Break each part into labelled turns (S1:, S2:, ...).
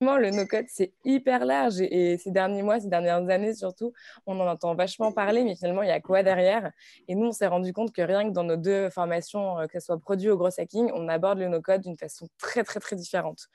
S1: le no-code, c'est hyper large. Et, ces derniers mois, ces dernières années surtout, on en entend vachement parler, mais finalement, il y a quoi derrière? Et nous, on s'est rendu compte que rien que dans nos deux formations, euh, que ce soit produit ou gros hacking, on aborde le no-code d'une façon très, très, très différente.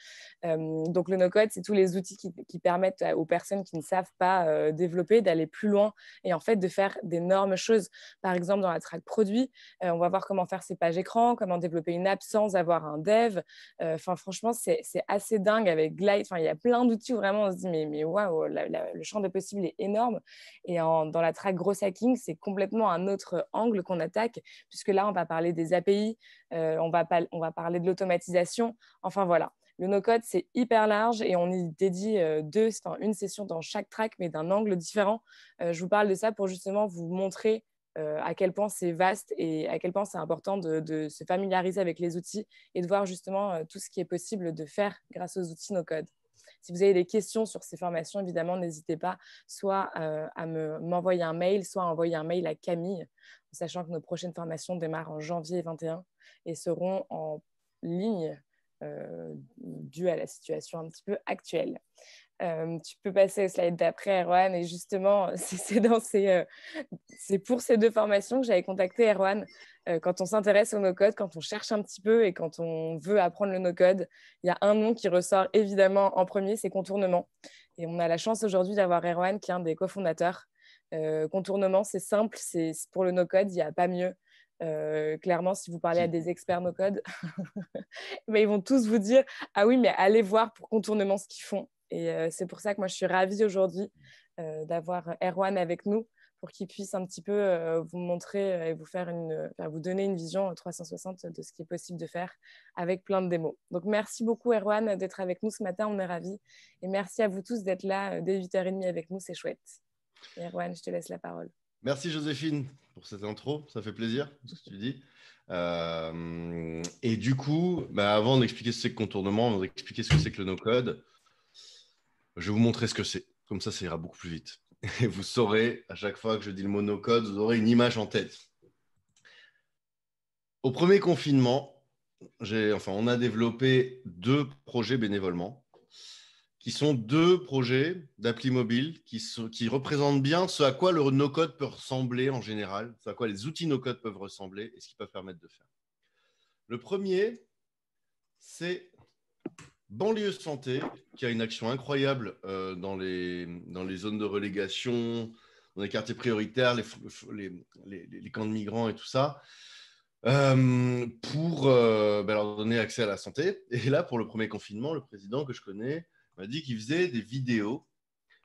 S1: Euh, donc, le no-code, c'est tous les outils qui, permettent aux personnes qui ne savent pas euh, développer d'aller plus loin et en fait de faire d'énormes choses. Par exemple, dans la track produit, on va voir comment faire ses pages écran, comment développer une app sans avoir un dev. Enfin, franchement, c'est assez dingue avec Glide il y a plein d'outils où vraiment on se dit, mais, mais waouh, le champ des possibles est énorme. Et dans la track Gross Hacking, c'est complètement un autre angle qu'on attaque, puisque là, on va parler des API, euh, on, va parler de l'automatisation. Enfin, voilà. Le no-code, c'est hyper large et on y dédie euh, deux, une session dans chaque track, mais d'un angle différent. Euh, je vous parle de ça pour justement vous montrer à quel point c'est vaste et à quel point c'est important de, se familiariser avec les outils et de voir justement tout ce qui est possible de faire grâce aux outils no-code. Si vous avez des questions sur ces formations, évidemment, n'hésitez pas soit euh, à m'envoyer un mail, soit à envoyer un mail à Camille, sachant que nos prochaines formations démarrent en janvier 21 et seront en ligne dû à la situation un petit peu actuelle. Euh, tu peux passer au slide d'après, Erwan. Et justement, euh, c'est pour ces deux formations que j'avais contacté Erwan. quand on s'intéresse au no-code, quand on cherche un petit peu et quand on veut apprendre le no-code, il y a un nom qui ressort évidemment en premier, c'est contournement. Et on a la chance aujourd'hui d'avoir Erwan qui est un des cofondateurs. contournement, c'est simple, c'est pour le no-code, il n'y a pas mieux. Euh, clairement, si vous parlez à des experts no code, mais ils vont tous vous dire Ah oui, mais allez voir pour contournement ce qu'ils font. Et euh, c'est pour ça que moi, je suis ravie aujourd'hui euh, d'avoir Erwan avec nous pour qu'il puisse un petit peu vous montrer et vous, faire une, vous donner une vision 360 de ce qui est possible de faire avec plein de démos. Donc, merci beaucoup, Erwan, d'être avec nous ce matin. On est ravis. Et merci à vous tous d'être là dès 8h30 avec nous. C'est chouette. Erwan, je te laisse la parole.
S2: Merci Joséphine pour cette intro, ça fait plaisir ce que tu dis. Euh, et du coup, bah, avant d'expliquer ce que c'est que contournement, avant d'expliquer ce que c'est que le no-code, je vais vous montrer ce que c'est. Comme ça, ça ira beaucoup plus vite. Et vous saurez, à chaque fois que je dis le mot no-code, vous aurez une image en tête. Au premier confinement, enfin, on a développé deux projets bénévolement qui sont deux projets d'appli mobile qui, qui, représentent bien ce à quoi le no-code peut ressembler en général, ce à quoi les outils no-code peuvent ressembler et ce qu'ils peuvent permettre de faire. Le premier, c'est Banlieue Santé, qui a une action incroyable euh, dans, les, dans les zones de relégation, dans les quartiers prioritaires, les, les, les, camps de migrants et tout ça, euh, pour euh, ben, leur donner accès à la santé. Et là, pour le premier confinement, le président que je connais m'a dit qu'il faisait des vidéos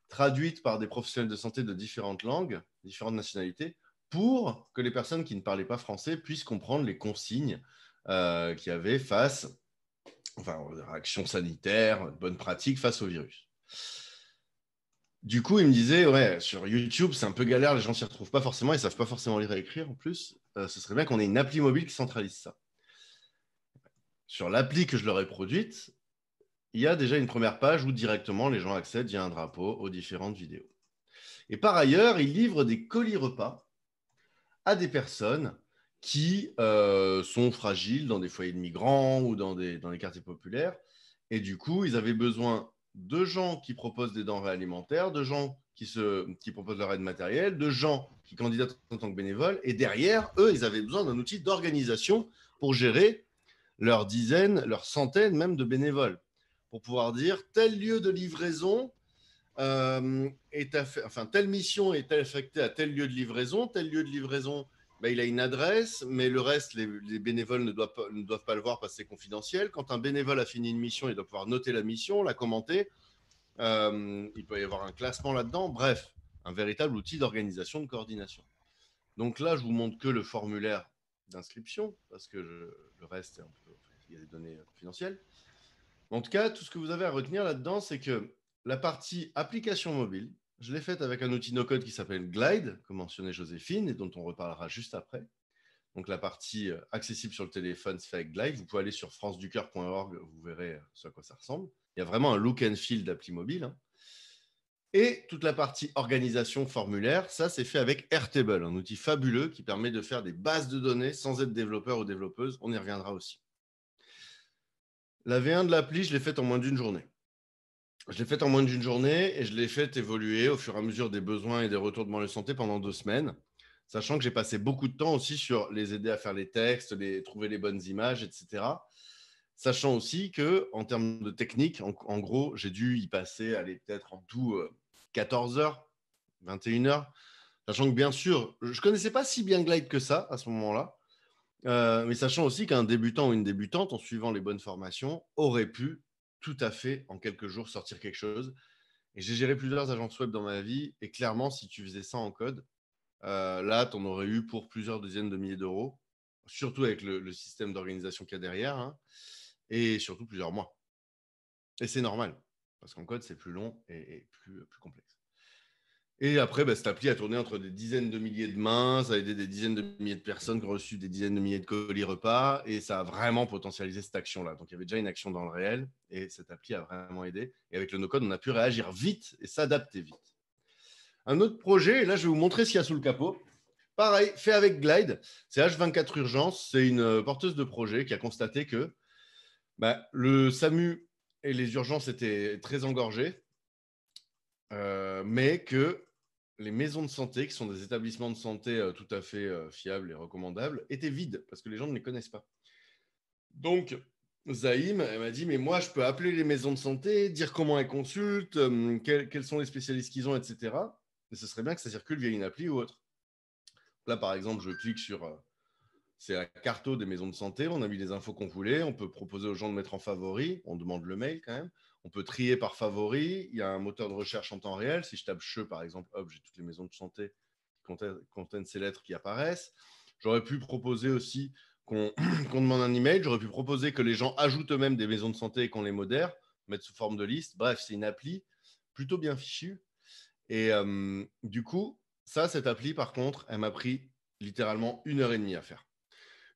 S2: traduites par des professionnels de santé de différentes langues, différentes nationalités, pour que les personnes qui ne parlaient pas français puissent comprendre les consignes euh, qu'il y avait face, enfin, aux actions sanitaires, bonnes pratiques face au virus. Du coup, il me disait, ouais, sur YouTube, c'est un peu galère, les gens s'y retrouvent pas forcément, ils savent pas forcément lire et écrire en plus. Euh, ce serait bien qu'on ait une appli mobile qui centralise ça. Sur l'appli que je leur ai produite, il y a déjà une première page où directement les gens accèdent via un drapeau aux différentes vidéos. Et par ailleurs, il livre des colis repas à des personnes qui euh, sont fragiles dans des foyers de migrants ou dans des, les quartiers populaires. Et du coup, ils avaient besoin de gens qui proposent des denrées alimentaires, de gens qui, qui proposent leur aide matérielle, de gens qui candidatent en tant que bénévoles. Et derrière, eux, ils avaient besoin d'un outil d'organisation pour gérer leurs dizaines, leurs centaines même de bénévoles pour pouvoir dire tel lieu de livraison euh, est enfin telle mission est affectée à tel lieu de livraison, tel lieu de livraison, ben, il a une adresse, mais le reste, les, bénévoles ne doivent, pas, le voir parce que c'est confidentiel. Quand un bénévole a fini une mission, il doit pouvoir noter la mission, la commenter. Euh, il peut y avoir un classement là-dedans. Bref, un véritable outil d'organisation, de coordination. Donc là, je vous montre que le formulaire d'inscription, parce que le reste, il y a des données confidentielles. En tout cas, tout ce que vous avez à retenir là-dedans, c'est que la partie application mobile, je l'ai faite avec un outil no-code qui s'appelle Glide, comme mentionné Joséphine, et dont on reparlera juste après. Donc la partie euh, accessible sur le téléphone, c'est fait avec Glide. Vous pouvez aller sur franceducoeur.org, vous verrez euh, ce à quoi ça ressemble. Il y a vraiment un look and feel d'appli mobile. Hein. Et toute la partie organisation formulaire, ça c'est fait avec Airtable, un outil fabuleux qui permet de faire des bases de données sans être développeur ou développeuse. On y reviendra aussi. La V1 de l'appli, je l'ai faite en moins d'une journée. je l'ai fait en moins d'une journée et je l'ai fait évoluer au fur et à mesure des besoins et des retours de mon santé pendant deux semaines, sachant que j'ai passé beaucoup de temps aussi sur les aider à faire les textes, les, trouver les bonnes images, etc. Sachant aussi que en termes de technique, en, gros, j'ai dû y passer, aller peut-être en tout 14 euh, heures, 21 heures. Sachant que bien sûr, je connaissais pas si bien Glide que ça à ce moment-là. Euh, mais sachant aussi qu'un débutant ou une débutante, en suivant les bonnes formations, aurait pu tout à fait en quelques jours sortir quelque chose. Et j'ai géré plusieurs agences web dans ma vie. Et clairement, si tu faisais ça en code, euh, là, tu en aurais eu pour plusieurs dizaines de milliers d'euros, surtout avec le, système d'organisation qu'il y a derrière, hein, et surtout plusieurs mois. Et c'est normal, parce qu'en code, c'est plus long et, plus, plus complexe. Et après, bah, cette appli a tourné entre des dizaines de milliers de mains, ça a aidé des dizaines de milliers de personnes qui ont reçu des dizaines de milliers de colis repas, et ça a vraiment potentialisé cette action-là. Donc il y avait déjà une action dans le réel, et cette appli a vraiment aidé. Et avec le no-code, on a pu réagir vite et s'adapter vite. Un autre projet, et là je vais vous montrer ce qu'il y a sous le capot. Pareil, fait avec Glide, c'est H24 Urgence, c'est une euh, porteuse de projet qui a constaté que bah, le SAMU et les urgences étaient très engorgés, euh, mais que les maisons de santé, qui sont des établissements de santé euh, tout à fait euh, fiables et recommandables, étaient vides parce que les gens ne les connaissent pas. Donc, Zaïm, elle m'a dit, mais moi, je peux appeler les maisons de santé, dire comment elles consultent, euh, quels, sont les spécialistes qu'ils ont, etc. Mais ce serait bien que ça circule via une appli ou autre. Là, par exemple, je clique sur... c'est la carto des maisons de santé. On a mis les infos qu'on voulait. On peut proposer aux gens de mettre en favori. On demande le mail quand même. On peut trier par favori. Il y a un moteur de recherche en temps réel. Si je tape CHE, par exemple, hop, j'ai toutes les maisons de santé qui contiennent ces lettres qui apparaissent. J'aurais pu proposer aussi qu'on demande un email. J'aurais pu proposer que les gens ajoutent eux-mêmes des maisons de santé et qu'on les modère, mettre sous forme de liste. Bref, c'est une appli plutôt bien fichue. Et euh, du coup, ça, cette appli, par contre, elle m'a pris littéralement une heure et demie à faire.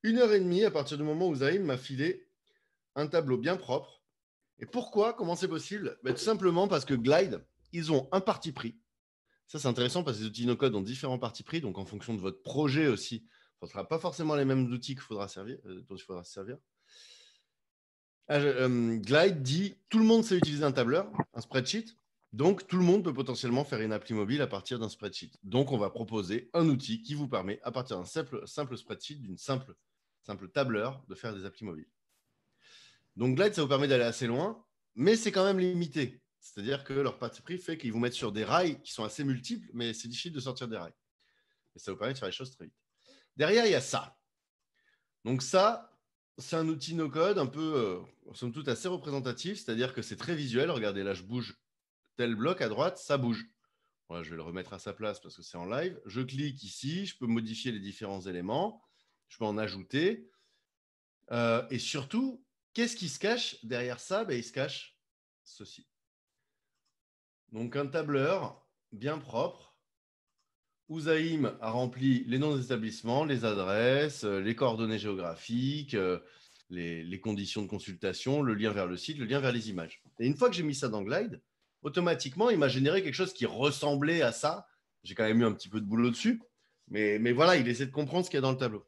S2: Une heure et demie à partir du moment où Zaïm m'a filé un tableau bien propre et pourquoi Comment c'est possible? Ben, Tout simplement parce que Glide, ils ont un parti pris. Ça, c'est intéressant parce que les outils no-code ont différents partis pris. Donc, en fonction de votre projet aussi, ce ne sera pas forcément les mêmes outils qu'il faudra servir, euh, dont il faudra se servir. Ah, euh, Glide dit tout le monde sait utiliser un tableur, un spreadsheet. Donc, tout le monde peut potentiellement faire une appli mobile à partir d'un spreadsheet. Donc, on va proposer un outil qui vous permet, à partir d'un simple, spreadsheet, d'une simple, simple tableur, de faire des applis mobiles. Donc Glide, ça vous permet d'aller assez loin, mais c'est quand même limité. C'est-à-dire que leur parti fait qu'ils vous mettent sur des rails qui sont assez multiples, mais c'est difficile de sortir des rails. Et ça vous permet de faire les choses très vite. Derrière, il y a ça. Donc ça, c'est un outil no-code un peu, euh, somme toute, assez représentatif, c'est-à-dire que c'est très visuel. Regardez, là, je bouge tel bloc à droite, ça bouge. Voilà, je vais le remettre à sa place parce que c'est en live. Je clique ici, je peux modifier les différents éléments, je peux en ajouter. Euh, et surtout, Qu'est-ce qui se cache derrière ça? Ben, Il se cache ceci. Donc un tableur bien propre. Où a rempli les noms des établissements, les adresses, euh, les coordonnées géographiques, euh, les, conditions de consultation, le lien vers le site, le lien vers les images. Et une fois que j'ai mis ça dans Glide, automatiquement, il m'a généré quelque chose qui ressemblait à ça. J'ai quand même eu un petit peu de boulot dessus, mais, mais voilà, il essaie de comprendre ce qu'il y a dans le tableau.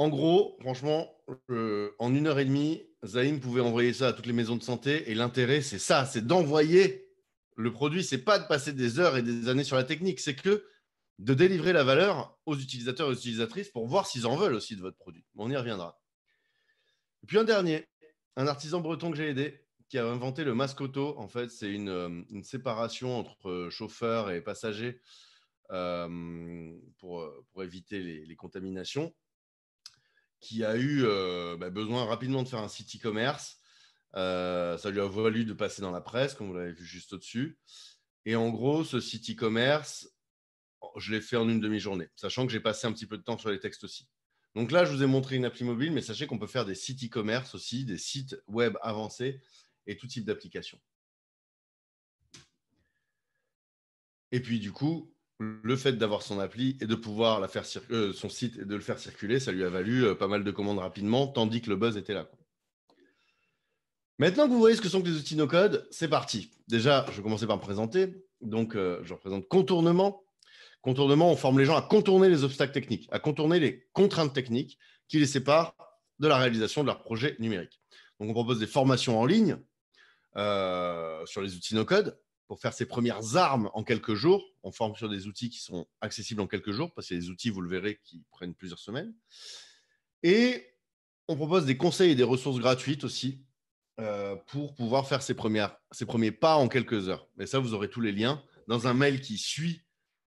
S2: En gros, franchement, euh, en une heure et demie, Zaïm pouvait envoyer ça à toutes les maisons de santé. Et l'intérêt, c'est ça, c'est d'envoyer le produit. C'est pas de passer des heures et des années sur la technique, c'est que de délivrer la valeur aux utilisateurs et aux utilisatrices pour voir s'ils en veulent aussi de votre produit. On y reviendra. Et puis un dernier, un artisan breton que j'ai aidé, qui a inventé le masque. En fait, c'est une, euh, séparation entre euh, chauffeurs et passagers pour, éviter les contaminations qui a eu euh, bah, besoin rapidement de faire un site e-commerce. Euh, ça lui a valu de passer dans la presse, comme vous l'avez vu juste au-dessus. Et en gros, ce site e-commerce, je l'ai fait en une demi-journée, sachant que j'ai passé un petit peu de temps sur les textes aussi. Donc là, je vous ai montré une appli mobile, mais sachez qu'on peut faire des sites e-commerce aussi, des sites web avancés et tout type d'applications. Et puis, du coup, le fait d'avoir son appli et de pouvoir la faire euh, son site et de le faire circuler, ça lui a valu euh, pas mal de commandes rapidement, tandis que le buzz était là. Maintenant que vous voyez ce que sont les outils no-code, c'est parti. Déjà, je vais commencer par me présenter. Donc, euh, je représente contournement. Contournement, on forme les gens à contourner les obstacles techniques, à contourner les contraintes techniques qui les séparent de la réalisation de leur projet numérique. Donc, on propose des formations en ligne sur les outils no-code pour faire ses premières armes en quelques jours. On forme sur des outils qui sont accessibles en quelques jours, parce que les outils, vous le verrez, qui prennent plusieurs semaines. Et on propose des conseils et des ressources gratuites aussi euh, pour pouvoir faire ses, premiers pas en quelques heures. Et ça, vous aurez tous les liens dans un mail qui suit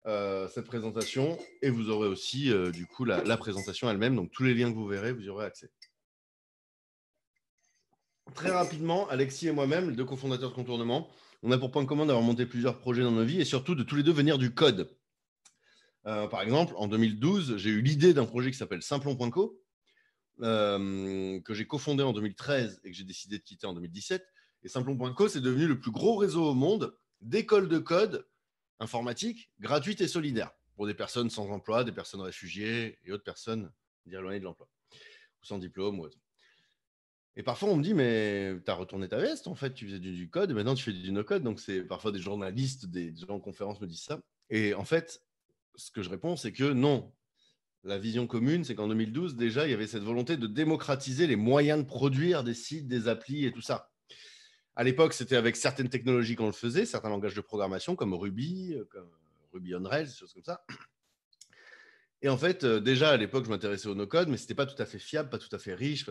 S2: euh, cette présentation et vous aurez aussi euh, du coup la, présentation elle-même. Donc tous les liens que vous verrez, vous y aurez accès. Très rapidement, Alexis et moi-même, les deux cofondateurs de Contournement, on a pour point commun d'avoir monté plusieurs projets dans nos vies et surtout de tous les deux venir du code. par exemple, en 2012, j'ai eu l'idée d'un projet qui s'appelle Simplon.co, euh, que j'ai cofondé en 2013 et que j'ai décidé de quitter en 2017. Et Simplon.co, c'est devenu le plus gros réseau au monde d'écoles de code informatique gratuites et solidaires pour des personnes sans emploi, des personnes réfugiées et autres personnes éloignées de l'emploi, ou sans diplôme ou autre. Et parfois, on me dit, mais tu as retourné ta veste, en fait, tu faisais du, code, et maintenant tu fais du no-code. Donc, c'est parfois des journalistes, des gens en conférence me disent ça. Et en fait, ce que je réponds, c'est que non, la vision commune, c'est qu'en 2012, déjà, il y avait cette volonté de démocratiser les moyens de produire des sites, des applis et tout ça. À l'époque, c'était avec certaines technologies qu'on le faisait, certains langages de programmation comme Ruby, euh, comme Ruby on Rails, des choses comme ça. Et en fait, euh, déjà à l'époque, je m'intéressais au no-code, mais ce n'était pas tout à fait fiable, pas tout à fait riche.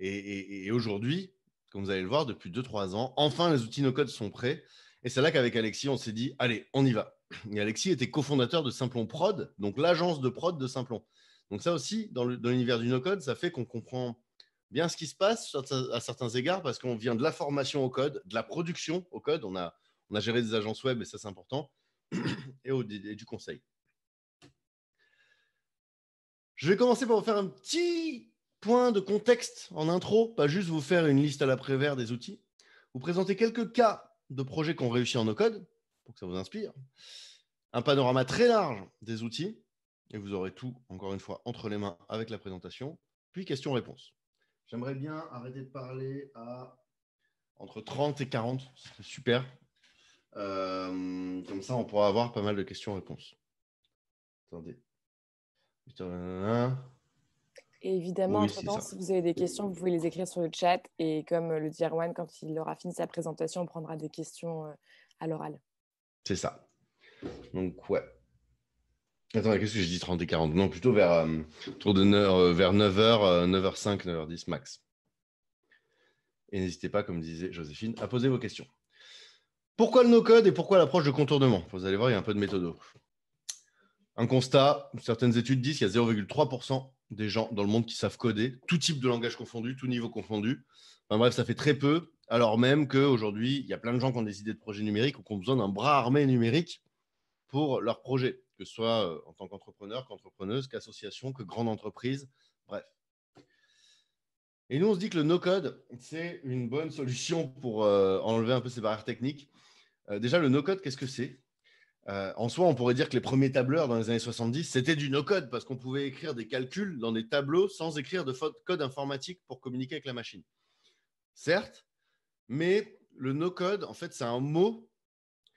S2: Et, aujourd'hui, comme vous allez le voir, depuis 2-3 ans, enfin les outils no-code sont prêts. Et c'est là qu'avec Alexis, on s'est dit, allez, on y va. Et Alexis était cofondateur de Simplon Prod, donc l'agence de prod de Simplon. Donc ça aussi, dans l'univers du no-code, ça fait qu'on comprend bien ce qui se passe à certains égards parce qu'on vient de la formation au code, de la production au code. On a, on a géré des agences web et ça c'est important, et du conseil. Je vais commencer par vous faire un petit point de contexte en intro, pas juste vous faire une liste à l'après-vert des outils. Vous présenter quelques cas de projets qu'on réussit en no-code, pour que ça vous inspire. Un panorama très large des outils, et vous aurez tout, encore une fois, entre les mains avec la présentation, puis questions-réponses. J'aimerais bien arrêter de parler à entre 30 et 40, c'est super. Euh, comme ça, on pourra avoir pas mal de questions-réponses. Attendez.
S1: Et évidemment, entre-temps, si vous avez des questions, vous pouvez les écrire sur le chat. Et comme le dit Erwan, quand il aura fini sa présentation, on prendra des questions euh, à l'oral.
S2: C'est ça. Donc, ouais. Attends, qu'est-ce que j'ai dit 30 et 40 Non, plutôt vers, euh, autour de 9, euh, vers 9h, 9h05, 9h10 max. Et n'hésitez pas, comme disait Joséphine, à poser vos questions. Pourquoi le no-code et pourquoi l'approche de contournement? Vous allez voir, il y a un peu de méthode. Un constat, certaines études disent qu'il y a 0,3% des gens dans le monde qui savent coder, tout type de langage confondu, tout niveau confondu. Enfin, bref, ça fait très peu alors même qu'aujourd'hui, il y a plein de gens qui ont des idées de projets numériques ou qui ont besoin d'un bras armé numérique pour leur projet, que ce soit euh, en tant qu'entrepreneur, qu'entrepreneuse, qu'association, que grande entreprise, bref. Et nous, on se dit que le no-code, c'est une bonne solution pour euh, enlever un peu ces barrières techniques. Euh, déjà, le no-code, qu'est-ce que c'est? En soi, on pourrait dire que les premiers tableurs dans les années 70, c'était du no-code parce qu'on pouvait écrire des calculs dans des tableaux sans écrire de code informatique pour communiquer avec la machine. Certes, mais le no-code, en fait, c'est un mot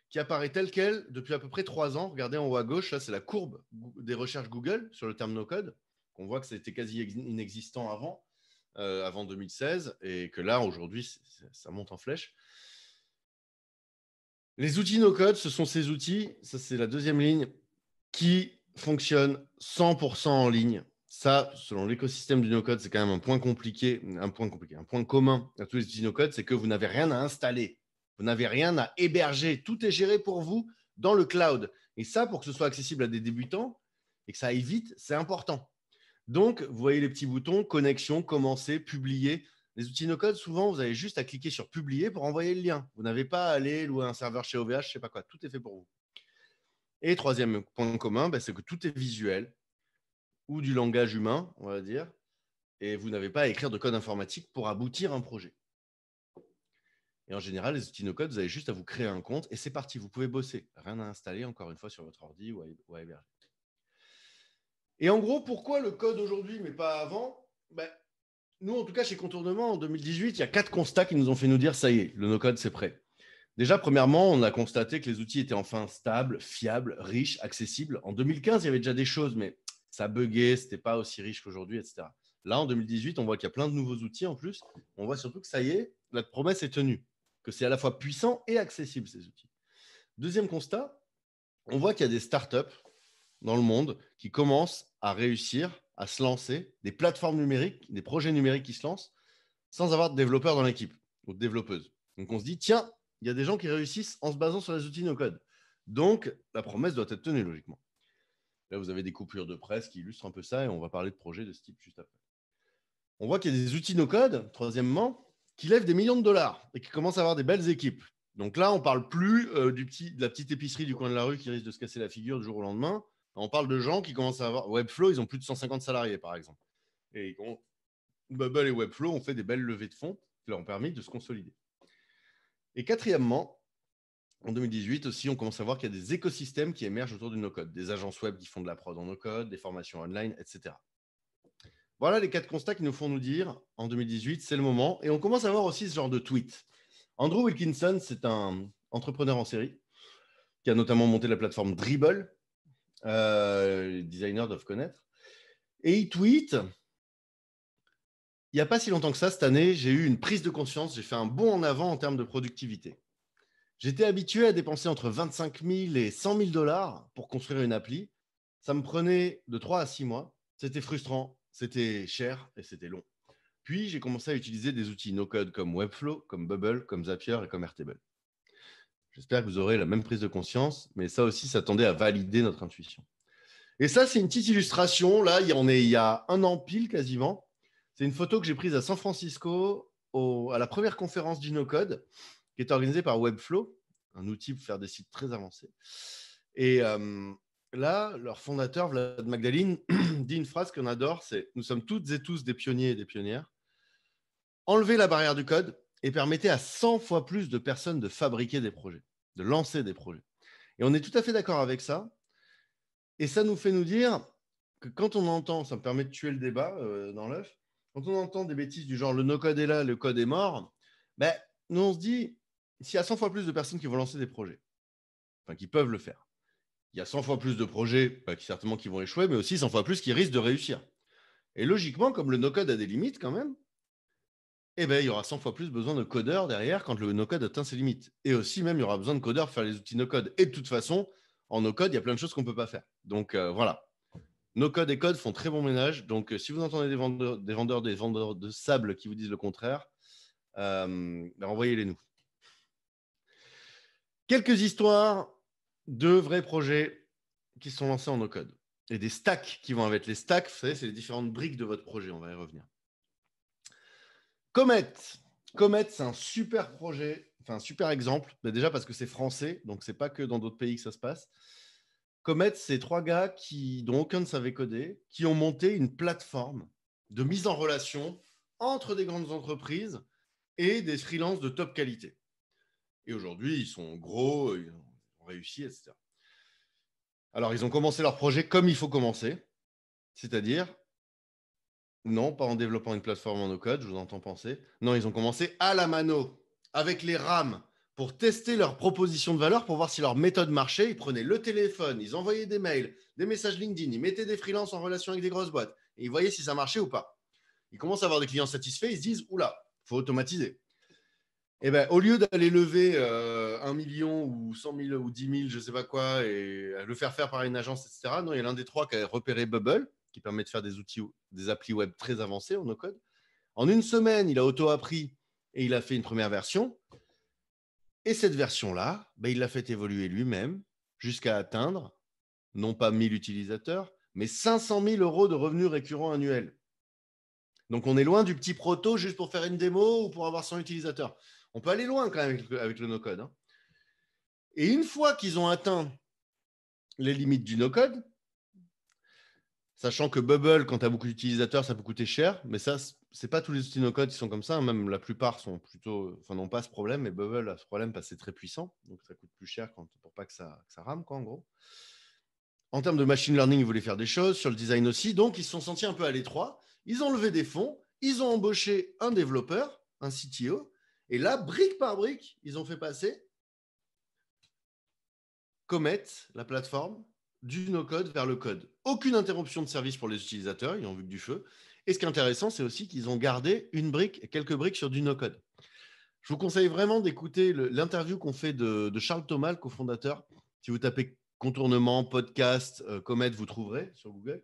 S2: qui apparaît tel quel depuis à peu près trois ans. Regardez en haut à gauche, là, c'est la courbe des recherches Google sur le terme no-code. On voit que ça était quasi inexistant avant, euh, avant 2016, et que là, aujourd'hui, ça monte en flèche. Les outils no-code, ce sont ces outils, ça c'est la deuxième ligne, qui fonctionnent 100% en ligne ça, selon l'écosystème du no-code, c'est quand même un point compliqué, un point compliqué, un point commun à tous les outils no-code, c'est que vous n'avez rien à installer, vous n'avez rien à héberger, tout est géré pour vous dans le cloud. Et ça, pour que ce soit accessible à des débutants et que ça aille vite, c'est important. Donc, vous voyez les petits boutons connexion, commencer, publier. Les outils no-code, souvent, vous avez juste à cliquer sur publier pour envoyer le lien. Vous n'avez pas à aller louer un serveur chez OVH, je ne sais pas quoi. Tout est fait pour vous. Et troisième point commun, ben, c'est que tout est visuel ou du langage humain, on va dire, et vous n'avez pas à écrire de code informatique pour aboutir un projet. Et en général, les outils no-code, vous avez juste à vous créer un compte et c'est parti, vous pouvez bosser. Rien à installer, encore une fois, sur votre ordi ou à, héberger. Et en gros, pourquoi le code aujourd'hui, mais pas avant? Ben, Nous, en tout cas, chez Contournement, en 2018, il y a quatre constats qui nous ont fait nous dire, ça y est, le no-code, c'est prêt. Déjà, premièrement, on a constaté que les outils étaient enfin stables, fiables, riches, accessibles. En 2015, il y avait déjà des choses, mais ça buguait, c'était pas aussi riche qu'aujourd'hui, etc. Là, en 2018, on voit qu'il y a plein de nouveaux outils en plus. On voit surtout que ça y est, la promesse est tenue. que c'est à la fois puissant et accessible, ces outils. Deuxième constat, on voit qu'il y a des startups dans le monde qui commencent à réussir à se lancer, des plateformes numériques, des projets numériques qui se lancent sans avoir de développeurs dans l'équipe ou de développeuses. Donc on se dit, tiens, il y a des gens qui réussissent en se basant sur les outils no-code. Donc la promesse doit être tenue logiquement. Là, vous avez des coupures de presse qui illustrent un peu ça et on va parler de projets de ce type juste après. On voit qu'il y a des outils no-code, troisièmement, qui lèvent des millions de dollars et qui commencent à avoir des belles équipes. Donc là, on ne parle plus euh, du petit, de la petite épicerie du coin de la rue qui risque de se casser la figure du jour au lendemain. On parle de gens qui commencent à avoir. Webflow, ils ont plus de 150 salariés, par exemple. Et Bubble et Webflow ont fait des belles levées de fonds qui leur ont permis de se consolider. Et quatrièmement, en 2018 aussi, on commence à voir qu'il y a des écosystèmes qui émergent autour du no-code, des agences web qui font de la prod en no-code, des formations online, etc. Voilà les quatre constats qui nous font nous dire en 2018, c'est le moment. Et on commence à voir aussi ce genre de tweet. Andrew Wilkinson, c'est un entrepreneur en série qui a notamment monté la plateforme Dribble, euh, les designers doivent connaître. Et il tweet Il n'y a pas si longtemps que ça, cette année, j'ai eu une prise de conscience, j'ai fait un bond en avant en termes de productivité. J'étais habitué à dépenser entre 25 000 et 100 000 dollars pour construire une appli. Ça me prenait de 3 à 6 mois. C'était frustrant, c'était cher et c'était long. Puis, j'ai commencé à utiliser des outils no-code comme Webflow, comme Bubble, comme Zapier et comme Airtable. J'espère que vous aurez la même prise de conscience, mais ça aussi, ça tendait à valider notre intuition. Et ça, c'est une petite illustration. Là, en est il y a un an pile quasiment. C'est une photo que j'ai prise à San Francisco à la première conférence du no-code qui est organisée par Webflow, un outil pour faire des sites très avancés. Et euh, là, leur fondateur, Vlad Magdalene, dit une phrase qu'on adore, c'est « Nous sommes toutes et tous des pionniers et des pionnières. Enlevez la barrière du code, et permettait à 100 fois plus de personnes de fabriquer des projets, de lancer des projets. Et on est tout à fait d'accord avec ça. Et ça nous fait nous dire que quand on entend, ça me permet de tuer le débat euh, dans l'œuf, quand on entend des bêtises du genre le no-code est là, le code est mort, ben, nous on se dit, s'il y a 100 fois plus de personnes qui vont lancer des projets, enfin qui peuvent le faire, il y a 100 fois plus de projets ben, qui certainement qui vont échouer, mais aussi 100 fois plus qui risquent de réussir. Et logiquement, comme le no-code a des limites quand même, eh ben, il y aura 100 fois plus besoin de codeurs derrière quand le no-code atteint ses limites. Et aussi, même, il y aura besoin de codeurs pour faire les outils no-code. Et de toute façon, en no-code, il y a plein de choses qu'on ne peut pas faire. Donc, euh, voilà. No-code et code font très bon ménage. Donc, euh, si vous entendez des vendeurs, des vendeurs, de sable qui vous disent le contraire, euh, ben, envoyez-les nous. Quelques histoires de vrais projets qui sont lancés en no-code. Et des stacks qui vont avec les stacks. Vous savez, c'est les différentes briques de votre projet. On va y revenir. Comet. C'est un super projet, enfin un super exemple. Mais déjà parce que c'est français, donc c'est pas que dans d'autres pays que ça se passe. Comet, c'est trois gars qui, dont aucun ne savait coder, qui ont monté une plateforme de mise en relation entre des grandes entreprises et des freelances de top qualité. Et aujourd'hui, ils sont gros, ils ont réussi, etc. Alors, ils ont commencé leur projet comme il faut commencer, c'est-à-dire non, pas en développant une plateforme en no-code, je vous entends penser. Non, ils ont commencé à la mano, avec les RAM, pour tester leur proposition de valeur, pour voir si leur méthode marchait. Ils prenaient le téléphone, ils envoyaient des mails, des messages LinkedIn, ils mettaient des freelances en relation avec des grosses boîtes, et ils voyaient si ça marchait ou pas. Ils commencent à avoir des clients satisfaits, ils se disent, oula, faut automatiser. Eh ben, au lieu d'aller lever euh, un million ou 100 000 ou 10 000, je ne sais pas quoi, et le faire faire par une agence, etc., non, il y a l'un des trois qui a repéré Bubble, qui permet de faire des outils, des applis web très avancés en no-code. En une semaine, il a auto-appris et il a fait une première version. Et cette version-là, ben, il l'a fait évoluer lui-même jusqu'à atteindre, non pas 1000 utilisateurs, mais 500 000 euros de revenus récurrents annuels. Donc on est loin du petit proto juste pour faire une démo ou pour avoir 100 utilisateurs. On peut aller loin quand même avec, le no-code. Hein. Et une fois qu'ils ont atteint les limites du no-code, Sachant que Bubble, quand tu as beaucoup d'utilisateurs, ça peut coûter cher, mais ça, c'est pas tous les outils no-code qui sont comme ça. Même la plupart sont plutôt, enfin, n'ont pas ce problème, mais Bubble a ce problème parce que c'est très puissant, donc ça coûte plus cher quand, pour pas que ça, rame, en gros. En termes de machine learning, ils voulaient faire des choses, sur le design aussi, donc ils se sont sentis un peu à l'étroit. Ils ont levé des fonds, ils ont embauché un développeur, un CTO, et là, brique par brique, ils ont fait passer Comet, la plateforme, du no-code vers le code. Aucune interruption de service pour les utilisateurs, ils ont vu que du feu. Et ce qui est intéressant, c'est aussi qu'ils ont gardé une brique quelques briques sur du no-code. Je vous conseille vraiment d'écouter l'interview qu'on fait de, Charles Thomas, cofondateur. Si vous tapez contournement, podcast, euh, Comet, vous trouverez sur Google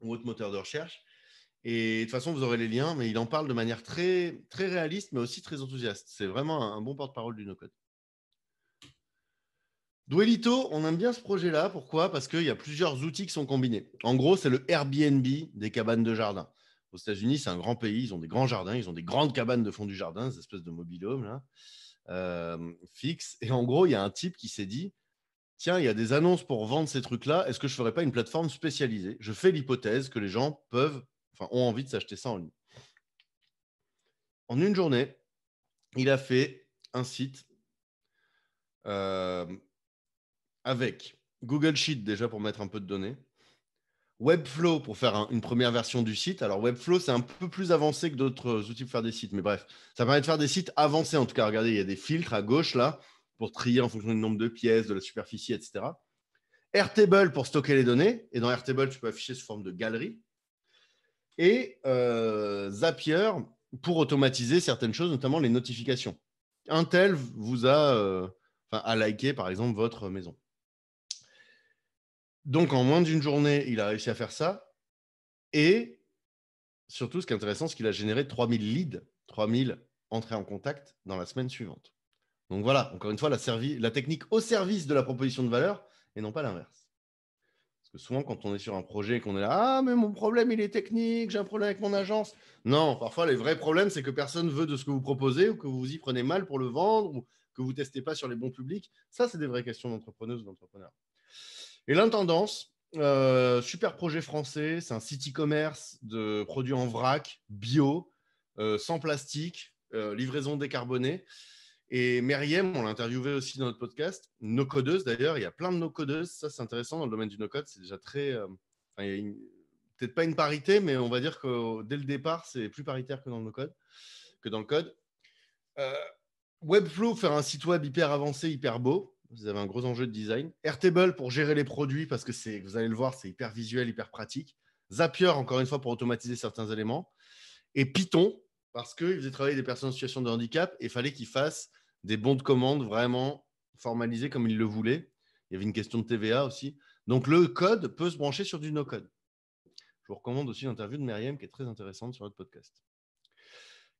S2: ou votre moteur de recherche. Et de toute façon, vous aurez les liens, mais il en parle de manière très, très réaliste, mais aussi très enthousiaste. C'est vraiment un, bon porte-parole du no-code. Duelito, on aime bien ce projet-là. Pourquoi? Parce qu'il y a plusieurs outils qui sont combinés. En gros, c'est le Airbnb des cabanes de jardin. Aux États-Unis, c'est un grand pays, ils ont des grands jardins, ils ont des grandes cabanes de fond du jardin, des espèces de mobilhomes là, euh, fixes. Et en gros, il y a un type qui s'est dit tiens, il y a des annonces pour vendre ces trucs-là, est-ce que je ne ferais pas une plateforme spécialisée? Je fais l'hypothèse que les gens peuvent, enfin, ont envie de s'acheter ça en ligne. En une journée, il a fait un site euh, avec Google Sheet déjà pour mettre un peu de données, Webflow pour faire une première version du site. Alors Webflow, c'est un peu plus avancé que d'autres outils pour faire des sites, mais bref, ça permet de faire des sites avancés. En tout cas, regardez, il y a des filtres à gauche là pour trier en fonction du nombre de pièces, de la superficie, etc. Airtable pour stocker les données. Et dans Airtable, tu peux afficher sous forme de galerie. Et euh, Zapier pour automatiser certaines choses, notamment les notifications. Intel vous a, euh, a liké, par exemple, votre maison. Donc, en moins d'une journée, il a réussi à faire ça. Et surtout, ce qui est intéressant, c'est qu'il a généré 3000 leads, 3000 entrées en contact dans la semaine suivante. Donc voilà, encore une fois, la, technique au service de la proposition de valeur et non pas l'inverse. Parce que souvent, quand on est sur un projet et qu'on est là, ah, mais mon problème, il est technique, j'ai un problème avec mon agence. Non, parfois, les vrais problèmes, c'est que personne veut de ce que vous proposez ou que vous y prenez mal pour le vendre ou que vous ne testez pas sur les bons publics. Ça, c'est des vraies questions ou d'entrepreneur. Et l'intendance, euh, super projet français, c'est un site e-commerce de produits en vrac, bio, euh, sans plastique, euh, livraison décarbonée. Et Meriem, on l'a interviewé aussi dans notre podcast, no codeuse d'ailleurs, il y a plein de no codeuses, ça c'est intéressant dans le domaine du no code, c'est déjà très. peut-être pas une parité, mais on va dire que dès le départ, c'est plus paritaire que dans le code. Webflow, faire un site web hyper avancé, hyper beau. Vous avez un gros enjeu de design. Airtable pour gérer les produits parce que vous allez le voir, c'est hyper visuel, hyper pratique. Zapier, encore une fois, pour automatiser certains éléments. Et Python, parce qu'il faisait travailler des personnes en situation de handicap et il fallait qu'ils fassent des bons de commande vraiment formalisés comme ils le voulaient. Il y avait une question de TVA aussi. Donc le code peut se brancher sur du no-code. Je vous recommande aussi l'interview de Myriam qui est très intéressante sur notre podcast.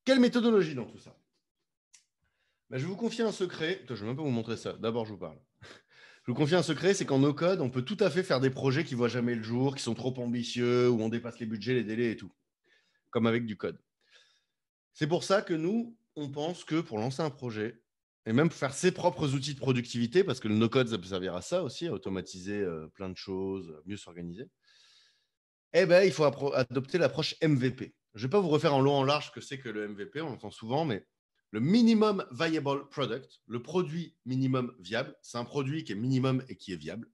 S2: Quelle méthodologie dans tout ça? Bah, je vous confier un secret. je ne vais même pas vous montrer ça. D'abord, je vous parle. Je vous confie un secret, c'est qu'en no-code, on peut tout à fait faire des projets qui ne voient jamais le jour, qui sont trop ambitieux, où on dépasse les budgets, les délais et tout, comme avec du code. C'est pour ça que nous, on pense que pour lancer un projet, et même pour faire ses propres outils de productivité, parce que le no-code, ça peut servir à ça aussi, automatiser euh, plein de choses, mieux s'organiser, eh ben, il faut adopter l'approche MVP. Je ne vais pas vous refaire en long en large ce que c'est que le MVP, on entend souvent, mais le minimum viable product, le produit minimum viable, c'est un produit qui est minimum et qui est viable.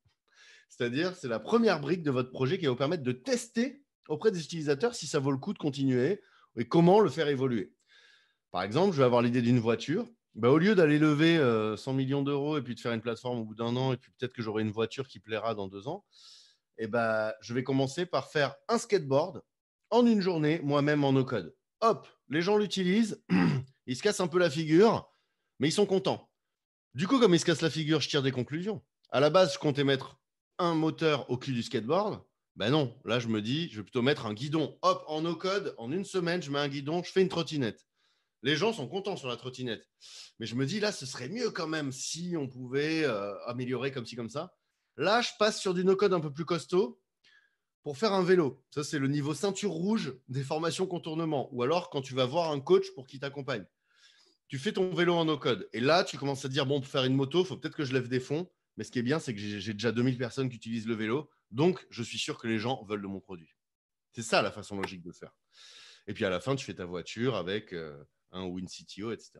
S2: C'est-à-dire, c'est la première brique de votre projet qui va vous permettre de tester auprès des utilisateurs si ça vaut le coup de continuer et comment le faire évoluer. Par exemple, je vais avoir l'idée d'une voiture. Bah, au lieu d'aller lever 100 euh, millions d'euros et puis de faire une plateforme au bout d'un an et puis peut-être que j'aurai une voiture qui plaira dans deux ans, eh ben, je vais commencer par faire un skateboard en une journée, moi-même en no-code. Hop, les gens l'utilisent, ils se cassent un peu la figure, mais ils sont contents. Du coup, comme ils se cassent la figure, je tire des conclusions. À la base, je comptais mettre un moteur au cul du skateboard. Ben non, là, je me dis, je vais plutôt mettre un guidon. Hop, en no-code, en une semaine, je mets un guidon, je fais une trottinette. Les gens sont contents sur la trottinette. Mais je me dis, là, ce serait mieux quand même si on pouvait euh, améliorer comme ci, comme ça. Là, je passe sur du no-code un peu plus costaud pour faire un vélo. Ça, c'est le niveau ceinture rouge des formations contournement. Ou alors quand tu vas voir un coach pour qu'il t'accompagne tu fais ton vélo en no-code. Et là, tu commences à dire, bon, pour faire une moto, il faut peut-être que je lève des fonds. Mais ce qui est bien, c'est que j'ai déjà 2000 personnes qui utilisent le vélo. Donc, je suis sûr que les gens veulent de mon produit. C'est ça la façon logique de faire. Et puis à la fin, tu fais ta voiture avec euh, un Win CTO, etc.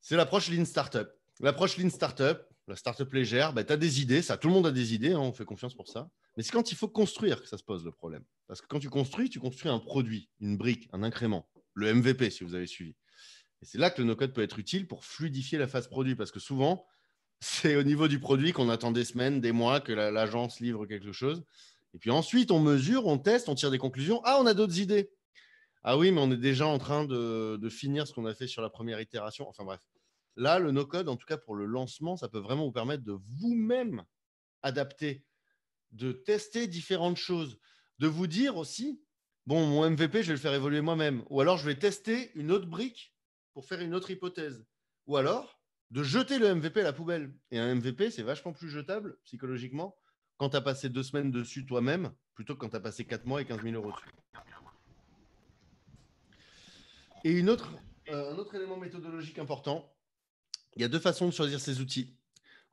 S2: C'est l'approche Lean Startup. L'approche Lean Startup, la startup légère, bah, tu as des idées. Ça, tout le monde a des idées. Hein, on fait confiance pour ça. Mais c'est quand il faut construire que ça se pose le problème. Parce que quand tu construis, tu construis un produit, une brique, un incrément. Le MVP, si vous avez suivi. Et c'est là que le no-code peut être utile pour fluidifier la phase produit, parce que souvent, c'est au niveau du produit qu'on attend des semaines, des mois que l'agence livre quelque chose. Et puis ensuite, on mesure, on teste, on tire des conclusions. Ah, on a d'autres idées. Ah oui, mais on est déjà en train de, finir ce qu'on a fait sur la première itération. Enfin bref. Là, le no-code, en tout cas pour le lancement, ça peut vraiment vous permettre de vous-même adapter, de tester différentes choses, de vous dire aussi, bon, mon MVP, je vais le faire évoluer moi-même. Ou alors, je vais tester une autre brique pour faire une autre hypothèse. Ou alors, de jeter le MVP à la poubelle. Et un MVP, c'est vachement plus jetable psychologiquement quand tu as passé deux semaines dessus toi-même, plutôt que quand tu as passé quatre mois et 15 000 euros dessus. Et euh, un autre élément méthodologique important, il y a deux façons de choisir ces outils.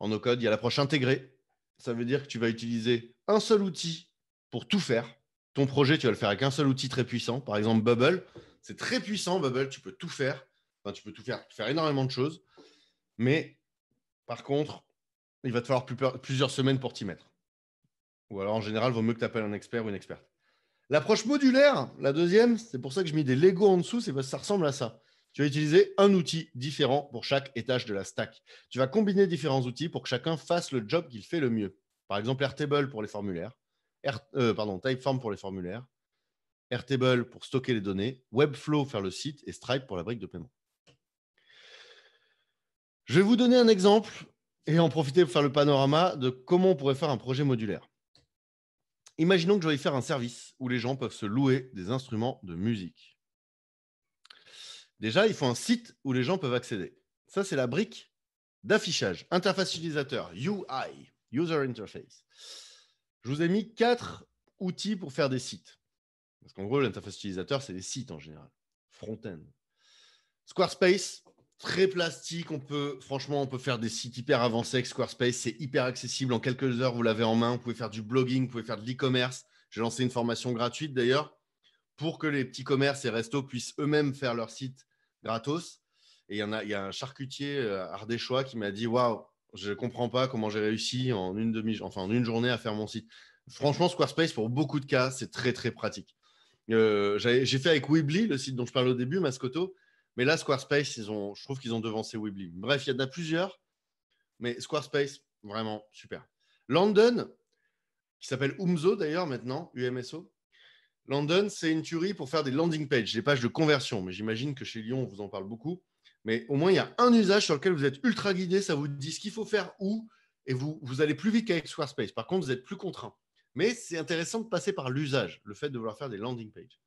S2: En no-code, il y a l'approche intégrée. Ça veut dire que tu vas utiliser un seul outil pour tout faire. Ton projet, tu vas le faire avec un seul outil très puissant. Par exemple, Bubble. C'est très puissant, Bubble. Tu peux tout faire. Enfin, tu peux tout faire, faire énormément de choses. Mais par contre, il va te falloir plusieurs semaines pour t'y mettre. Ou alors, en général, il vaut mieux que tu appelles un expert ou une experte. L'approche modulaire, la deuxième, c'est pour ça que je mets des Lego en dessous, c'est parce que ça ressemble à ça tu vas utiliser un outil différent pour chaque étage de la stack. Tu vas combiner différents outils pour que chacun fasse le job qu'il fait le mieux. Par exemple, Airtable pour les formulaires, euh, pardon, Typeform pour les formulaires, Airtable pour stocker les données, Webflow pour faire le site et Stripe pour la brique de paiement. Je vais vous donner un exemple et en profiter pour faire le panorama de comment on pourrait faire un projet modulaire. Imaginons que je vais faire un service où les gens peuvent se louer des instruments de musique. Déjà, il faut un site où les gens peuvent accéder. Ça, c'est la brique d'affichage. Interface utilisateur, UI, User Interface. Je vous ai mis quatre outils pour faire des sites. Parce qu'en gros, l'interface utilisateur, c'est les sites en général. Front-end. Squarespace, très plastique. On peut, franchement, on peut faire des sites hyper avancés avec Squarespace. C'est hyper accessible. En quelques heures, vous l'avez en main. Vous pouvez faire du blogging, vous pouvez faire de l'e-commerce. J'ai lancé une formation gratuite d'ailleurs pour que les petits commerces et restos puissent eux-mêmes faire leur site gratos. Et il y, a, un charcutier euh, ardéchois qui m'a dit Waouh, je ne comprends pas comment j'ai réussi en une, demi, enfin, en une journée à faire mon site. Franchement, Squarespace, pour beaucoup de cas, c'est très, très pratique. Euh, j'ai fait avec Weebly, le site dont je parlais au début, Mascoto. Mais là, Squarespace, ils ont, je trouve qu'ils ont devancé Weebly. Bref, il y en a plusieurs. Mais Squarespace, vraiment super. London, qui s'appelle Umzo d'ailleurs maintenant, UMSO, London, c'est une tuerie pour faire des landing pages, des pages de conversion. Mais j'imagine que chez Lyon, on vous en parle beaucoup. Mais au moins, il y a un usage sur lequel vous êtes ultra guidé. Ça vous dit ce qu'il faut faire où et vous, vous allez plus vite qu'avec Squarespace. Par contre, vous êtes plus contraint. Mais c'est intéressant de passer par l'usage, le fait de vouloir faire des landing pages.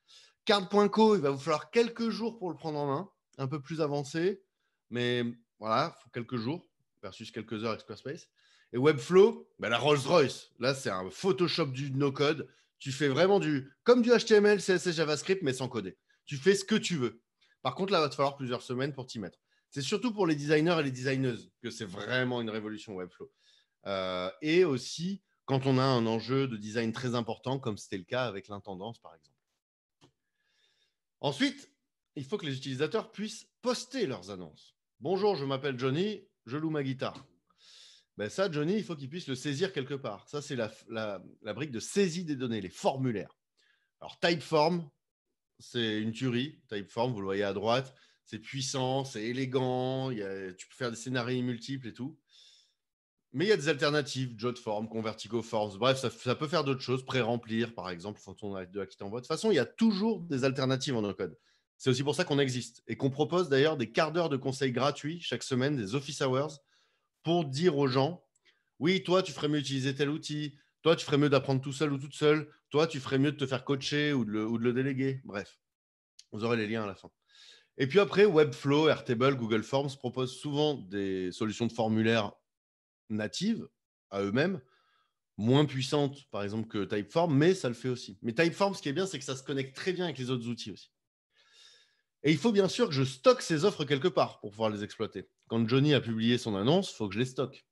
S2: Card.co, il va vous falloir quelques jours pour le prendre en main, un peu plus avancé. Mais voilà, il faut quelques jours versus quelques heures avec Squarespace. Et Webflow, ben la Rolls-Royce. Là, c'est un Photoshop du no-code. Tu fais vraiment du comme du HTML, CSS, JavaScript, mais sans coder. Tu fais ce que tu veux. Par contre, là, va te falloir plusieurs semaines pour t'y mettre. C'est surtout pour les designers et les designeuses que c'est vraiment une révolution Webflow. Euh, et aussi quand on a un enjeu de design très important, comme c'était le cas avec l'intendance, par exemple. Ensuite, il faut que les utilisateurs puissent poster leurs annonces. Bonjour, je m'appelle Johnny, je loue ma guitare. Ben ça, Johnny, il faut qu'il puisse le saisir quelque part. Ça, c'est la, brique de saisie des données, les formulaires. Alors, Typeform, c'est une tuerie. Typeform, vous le voyez à droite, c'est puissant, c'est élégant, tu peux faire des scénarios multiples et tout. Mais il y a des alternatives, Jotform, Convertigo Forms, bref, ça, peut faire d'autres choses, pré-remplir par exemple, fonction de qui t'envoie. De toute façon, il y a toujours des alternatives en no-code. C'est aussi pour ça qu'on existe et qu'on propose d'ailleurs des quarts d'heure de conseils gratuits chaque semaine, des office hours, pour dire aux gens, oui, toi, tu ferais mieux d'utiliser tel outil, toi, tu ferais mieux d'apprendre tout seul ou toute seule, toi, tu ferais mieux de te faire coacher ou de le, déléguer. Bref, vous aurez les liens à la fin. Et puis après, Webflow, Airtable, Google Forms proposent souvent des solutions de formulaire natives à eux-mêmes, moins puissantes, par exemple, que Typeform, mais ça le fait aussi. Mais Typeform, ce qui est bien, c'est que ça se connecte très bien avec les autres outils aussi. Et il faut bien sûr que je stocke ces offres quelque part pour pouvoir les exploiter. Quand Johnny a publié son annonce, il faut que je les stocke.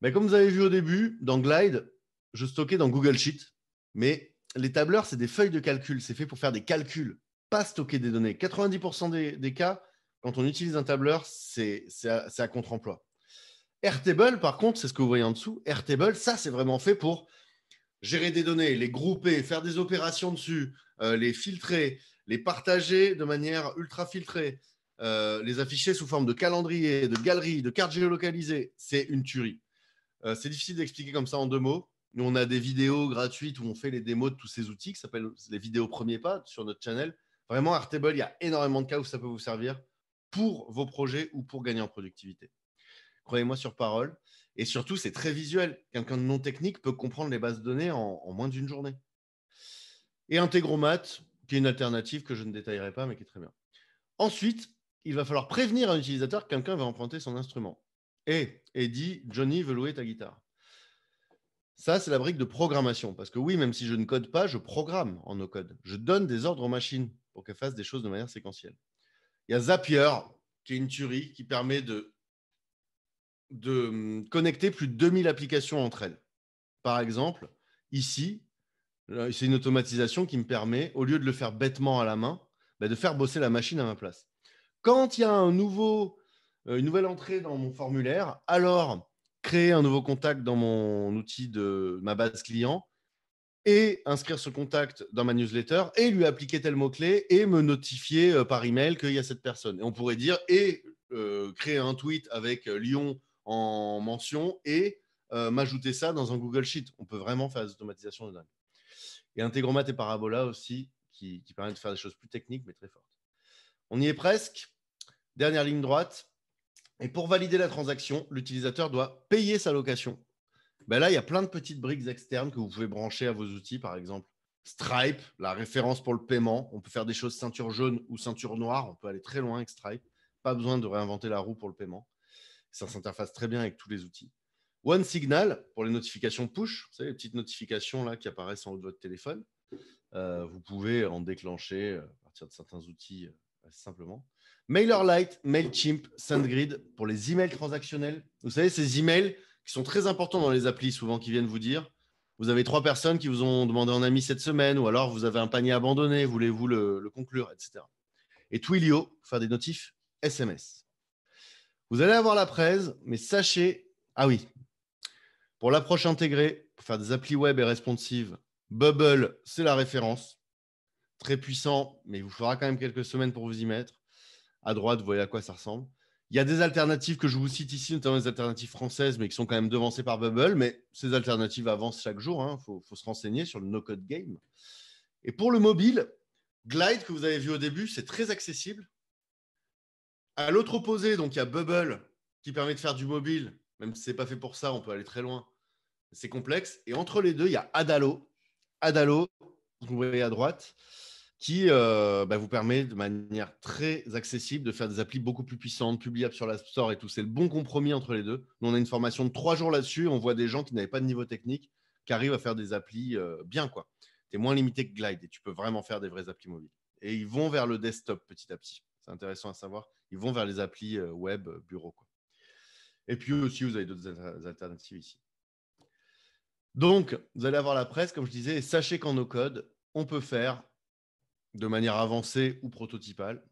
S2: Mais comme vous avez vu au début, dans Glide, je stockais dans Google Sheet. Mais les tableurs, c'est des feuilles de calcul. C'est fait pour faire des calculs, pas stocker des données. 90% des, cas, quand on utilise un tableur, c'est à, contre-emploi. Airtable, par contre, c'est ce que vous voyez en dessous. Airtable, ça, c'est vraiment fait pour gérer des données, les grouper, faire des opérations dessus, euh, les filtrer, les partager de manière ultra filtrée, euh, les afficher sous forme de calendrier, de galerie, de carte géolocalisée, c'est une tuerie. Euh, c'est difficile d'expliquer comme ça en deux mots. Nous, on a des vidéos gratuites où on fait les démos de tous ces outils qui s'appellent les vidéos premier pas sur notre channel. Vraiment, Artable, il y a énormément de cas où ça peut vous servir pour vos projets ou pour gagner en productivité. Croyez-moi sur parole. Et surtout, c'est très visuel. Quelqu'un de non technique peut comprendre les bases de données en, moins d'une journée. Et Integromat, qui est une alternative que je ne détaillerai pas, mais qui est très bien. Ensuite, il va falloir prévenir un utilisateur que quelqu'un va emprunter son instrument. Et, dit Johnny veut louer ta guitare. Ça, c'est la brique de programmation. Parce que oui, même si je ne code pas, je programme en no-code. Je donne des ordres aux machines pour qu'elles fassent des choses de manière séquentielle. Il y a Zapier, qui est une tuerie qui permet de, de hum, connecter plus de 2000 applications entre elles. Par exemple, ici, c'est une automatisation qui me permet, au lieu de le faire bêtement à la main, bah, de faire bosser la machine à ma place. Quand il y a euh, une nouvelle entrée dans mon formulaire, alors créer un nouveau contact dans mon outil de ma base client et inscrire ce contact dans ma newsletter et lui appliquer tel mot-clé et me notifier euh, par email qu'il y a cette personne. Et on pourrait dire et euh, créer un tweet avec euh, Lyon en mention et m'ajouter ça dans un Google Sheet. On peut vraiment faire des automatisations de. Et Integromat et Parabola aussi qui, qui permettent de faire des choses plus techniques mais très fortes. On y est presque. Dernière ligne droite. Et pour valider la transaction, l'utilisateur doit payer sa location. Ben là, il y a plein de petites briques externes que vous pouvez brancher à vos outils, par exemple Stripe, la référence pour le paiement. On peut faire des choses ceinture jaune ou ceinture noire. On peut aller très loin avec Stripe. Pas besoin de réinventer la roue pour le paiement. Ça s'interface très bien avec tous les outils. One Signal pour les notifications push, vous savez, les petites notifications là qui apparaissent en haut de votre téléphone. Euh, vous pouvez en déclencher euh, à partir de certains outils euh, assez simplement. MailerLite, MailChimp, SendGrid pour les emails transactionnels. Vous savez, ces emails qui sont très importants dans les applis, souvent qui viennent vous dire vous avez trois personnes qui vous ont demandé en ami cette semaine, ou alors vous avez un panier abandonné, voulez-vous le, conclure, etc. Et Twilio, pour faire des notifs SMS. Vous allez avoir la presse, mais sachez, ah oui, pour l'approche intégrée, pour faire des applis web et responsives, Bubble, c'est la référence. Très puissant, mais il vous faudra quand même quelques semaines pour vous y mettre à droite, vous voyez à quoi ça ressemble. Il y a des alternatives que je vous cite ici, notamment des alternatives françaises, mais qui sont quand même devancées par Bubble. Mais ces alternatives avancent chaque jour. Il hein. faut, se renseigner sur le no-code game. Et pour le mobile, Glide, que vous avez vu au début, c'est très accessible. À l'autre opposé, donc il y a Bubble qui permet de faire du mobile. Même si ce n'est pas fait pour ça, on peut aller très loin. C'est complexe. Et entre les deux, il y a Adalo. Adalo, vous voyez à droite, qui euh, bah, vous permet de manière très accessible de faire des applis beaucoup plus puissantes, publiables sur la Store et tout. C'est le bon compromis entre les deux. Nous, on a une formation de trois jours là-dessus. On voit des gens qui n'avaient pas de niveau technique qui arrivent à faire des applis euh, bien. Tu es moins limité que Glide et tu peux vraiment faire des vraies applis mobiles. Et ils vont vers le desktop petit à petit. C'est intéressant à savoir. Ils vont vers les applis euh, web, bureau. Et puis aussi, vous avez d'autres alternatives ici. Donc, vous allez avoir la presse, comme je disais, et sachez qu'en no code, on peut faire de manière avancée ou prototypale,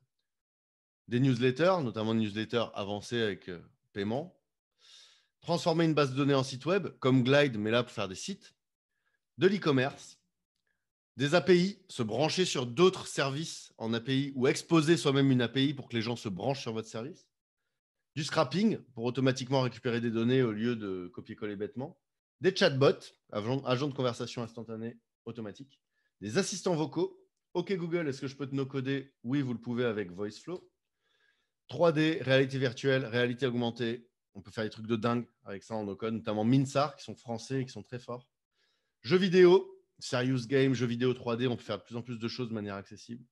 S2: des newsletters, notamment des newsletters avancés avec euh, paiement, transformer une base de données en site web, comme Glide, mais là pour faire des sites, de l'e-commerce, des API, se brancher sur d'autres services en API ou exposer soi-même une API pour que les gens se branchent sur votre service, du scrapping pour automatiquement récupérer des données au lieu de copier-coller bêtement, des chatbots, agents de conversation instantanée automatique, des assistants vocaux OK Google, est-ce que je peux te no-coder? Oui, vous le pouvez avec VoiceFlow. 3D, réalité virtuelle, réalité augmentée. On peut faire des trucs de dingue avec ça en no-code, notamment Minsar, qui sont français et qui sont très forts. Jeux vidéo, Serious Game, jeux vidéo 3D, on peut faire de plus en plus de choses de manière accessible.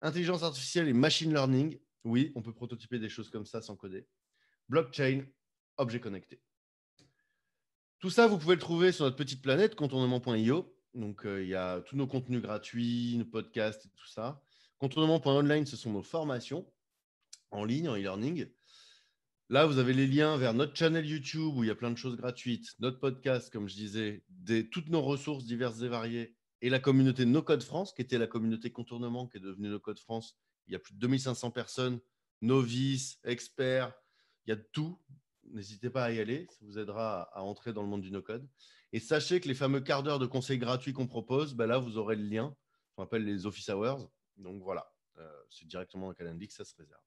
S2: Intelligence artificielle et machine learning, oui, on peut prototyper des choses comme ça sans coder. Blockchain, objet connecté. Tout ça, vous pouvez le trouver sur notre petite planète, contournement.io. Donc, euh, il y a tous nos contenus gratuits, nos podcasts et tout ça. Contournement.online, ce sont nos formations en ligne, en e-learning. Là, vous avez les liens vers notre channel YouTube où il y a plein de choses gratuites, notre podcast, comme je disais, toutes nos ressources diverses et variées, et la communauté No Code France, qui était la communauté contournement, qui est devenue No Code France. Il y a plus de 2500 personnes, novices, experts, il y a de tout. N'hésitez pas à y aller, ça vous aidera à entrer dans le monde du No Code. Et sachez que les fameux quarts d'heure de conseils gratuits qu'on propose, ben là, vous aurez le lien. On appelle les office hours. Donc voilà, euh, c'est directement dans Calendly que ça se réserve.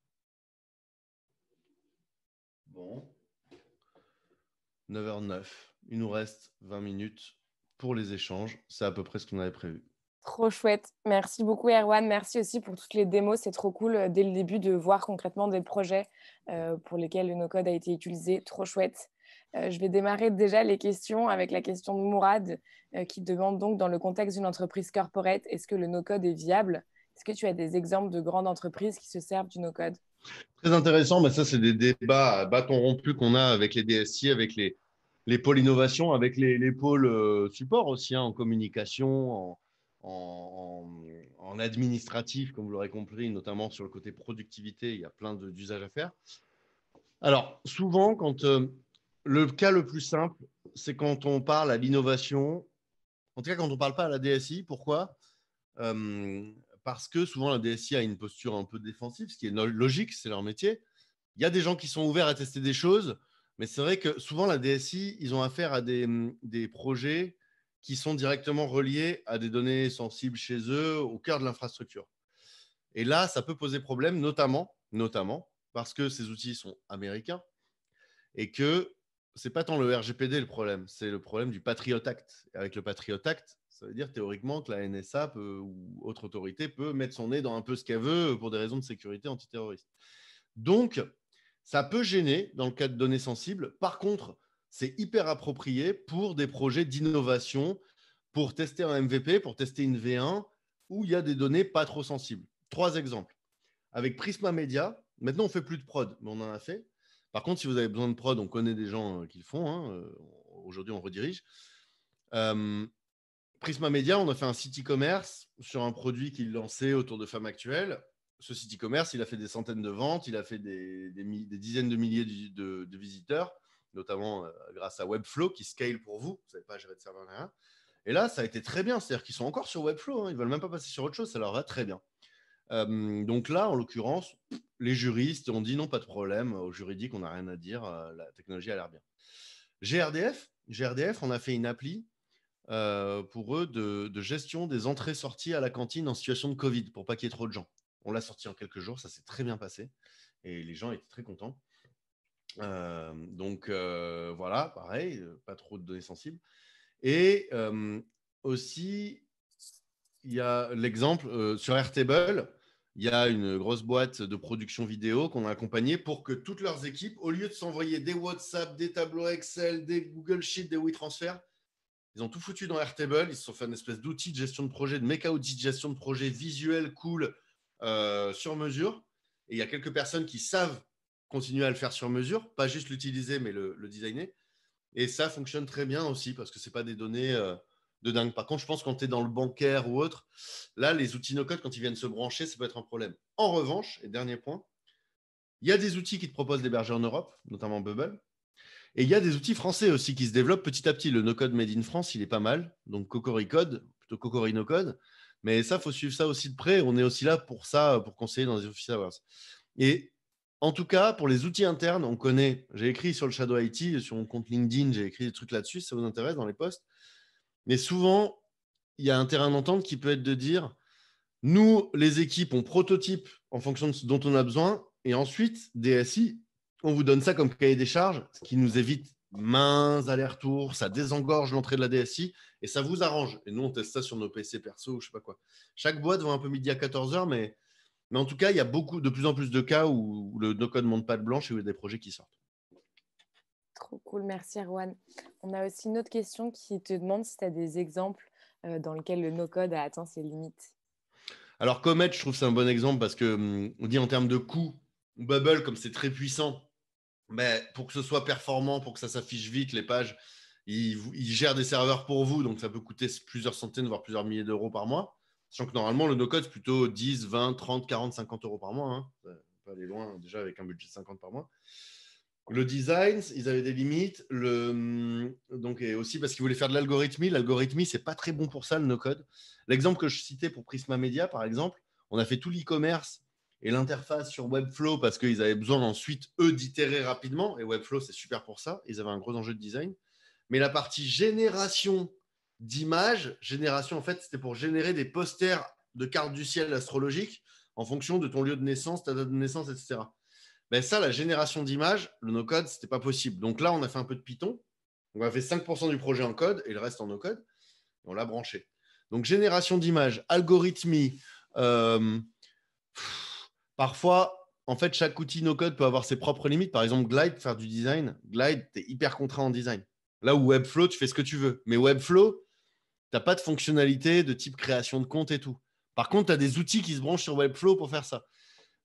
S2: Bon. 9h09. Il nous reste 20 minutes pour les échanges. C'est à peu près ce qu'on avait prévu.
S1: Trop chouette. Merci beaucoup, Erwan. Merci aussi pour toutes les démos. C'est trop cool euh, dès le début de voir concrètement des projets euh, pour lesquels le no-code a été utilisé. Trop chouette. Euh, je vais démarrer déjà les questions avec la question de Mourad qui demande donc dans le contexte d'une entreprise corporate, est-ce que le no-code est viable? Est-ce que tu as des exemples de grandes entreprises qui se servent du no-code?
S2: Très intéressant. Mais ça, c'est des débats à bâton rompu qu'on a avec les DSI, avec les, les pôles innovation, avec les, les pôles support aussi, hein, en communication, en en, administratif, comme vous l'aurez compris, notamment sur le côté productivité, il y a plein d'usages à faire. Alors, souvent, quand euh, le cas le plus simple, c'est quand on parle à l'innovation, en tout cas quand on ne parle pas à la DSI. Pourquoi? Euh, Parce que souvent la DSI a une posture un peu défensive, ce qui est logique, c'est leur métier. Il y a des gens qui sont ouverts à tester des choses, mais c'est vrai que souvent la DSI, ils ont affaire à des, des projets qui sont directement reliés à des données sensibles chez eux au cœur de l'infrastructure. Et là, ça peut poser problème, notamment, notamment parce que ces outils sont américains et que c'est pas tant le RGPD le problème, c'est le problème du Patriot Act. Avec le Patriot Act, ça veut dire théoriquement que la NSA ou autre autorité peut mettre son nez dans un peu ce qu'elle veut pour des raisons de sécurité antiterroriste. Donc, ça peut gêner dans le cas de données sensibles. Par contre, c'est hyper approprié pour des projets d'innovation, pour tester un MVP, pour tester une V1, où il y a des données pas trop sensibles. Trois exemples. Avec Prisma Media, maintenant on fait plus de prod, mais on en a fait. Par contre, si vous avez besoin de prod, on connaît des gens euh, qui le font. Hein, euh, aujourd'hui, on redirige. Euh, Prisma Media, on a fait un site e-commerce sur un produit qu'il lançait autour de femmes actuelles. Ce site e-commerce, il a fait des centaines de ventes, il a fait des, dizaines de milliers de visiteurs notamment euh, grâce à Webflow qui scale pour vous. Vous n'avez pas gérer de serveur rien. Et là, ça a été très bien. C'est-à-dire qu'ils sont encore sur Webflow. Hein. Ils ne veulent même pas passer sur autre chose. Ça leur va très bien. Euh, donc là, en l'occurrence, les juristes ont dit non, pas de problème. Au juridique, on n'a rien à dire. Euh, la technologie a l'air bien. GRDF, on a fait une appli pour eux de, de gestion des entrées-sorties à la cantine en situation de Covid pour pas qu'il y ait trop de gens. On l'a sorti en quelques jours. Ça s'est très bien passé. Et les gens étaient très contents. Donc voilà, pareil, pas trop de données sensibles. Et aussi, il y a l'exemple sur Airtable, il y a une grosse boîte de production vidéo qu'on a accompagnée pour que toutes leurs équipes, au lieu de s'envoyer des WhatsApp, des tableaux Excel, des Google Sheets, des WeTransfer, ils ont tout foutu dans Airtable. Ils se sont fait une espèce d'outil de gestion de projet, de méca outil de gestion de projet visuel, cool, sur mesure. Et il y a quelques personnes qui savent continuer à le faire sur mesure, pas juste l'utiliser, mais le, designer. Et ça fonctionne très bien aussi parce que ce pas des données euh, de dingue. Par contre, je pense quand tu es dans le bancaire ou autre, là, les outils no-code, quand ils viennent se brancher, ça peut être un problème. En revanche, et dernier point, il y a des outils qui te proposent d'héberger en Europe, notamment Bubble. Et il y a des outils français aussi qui se développent petit à petit. Le no-code made in France, il est pas mal. Donc Cocori-Code, plutôt Cocori no-code. Mais ça, il faut suivre ça aussi de près. On est aussi là pour ça, pour conseiller dans les office hours. Et en tout cas, pour les outils internes, on connaît. J'ai écrit sur le Shadow IT, sur mon compte LinkedIn, j'ai écrit des trucs là-dessus, ça vous intéresse dans les posts. Mais souvent, il y a un terrain d'entente qui peut être de dire nous, les équipes, on prototype en fonction de ce dont on a besoin. Et ensuite, DSI, on vous donne ça comme cahier des charges, ce qui nous évite mains allers-retours, ça désengorge l'entrée de la DSI et ça vous arrange. Et nous, on teste ça sur nos PC perso, je sais pas quoi. Chaque boîte va un peu midi à 14h, mais mais en tout cas, il y a beaucoup, de plus en plus de cas où, le no-code ne monte pas de blanche et où il y a des projets qui sortent.
S1: Trop cool, merci Erwan. On a aussi une autre question qui te demande si tu as des exemples euh, dans lesquels le no-code a atteint ses limites.
S2: Alors, Comet, je trouve c'est un bon exemple parce que hum, on dit en termes de coût, Bubble, comme c'est très puissant, mais pour que ce soit performant, pour que ça s'affiche vite, les pages, ils, ils, gèrent des serveurs pour vous, donc ça peut coûter plusieurs centaines, voire plusieurs milliers d'euros par mois. Sachant que normalement, le no-code, c'est plutôt 10, 20, 30, 40, 50 euros par mois. Hein. On peut aller loin déjà avec un budget de 50 par mois. Le design, ils avaient des limites. Le, donc, et aussi parce qu'ils voulaient faire de l'algorithmie. L'algorithmie, c'est pas très bon pour ça, le no-code. L'exemple que je citais pour Prisma Media, par exemple, on a fait tout l'e-commerce et l'interface sur Webflow parce qu'ils avaient besoin ensuite, eux, d'itérer rapidement. Et Webflow, c'est super pour ça. Ils avaient un gros enjeu de design. Mais la partie génération d'images. Génération, en fait, c'était pour générer des posters de cartes du ciel astrologiques en fonction de ton lieu de naissance, ta date de naissance, etc. Ben ça, la génération d'images, le no-code, ce n'était pas possible. Donc là, on a fait un peu de Python. On a fait 5% du projet en code et le reste en no-code. On l'a branché. Donc, génération d'images, algorithmie. Euh, parfois, en fait, chaque outil no-code peut avoir ses propres limites. Par exemple, Glide, faire du design. Glide, tu es hyper contraint en design. Là où Webflow, tu fais ce que tu veux. Mais Webflow, tu n'as pas de fonctionnalité de type création de compte et tout. Par contre, tu as des outils qui se branchent sur Webflow pour faire ça.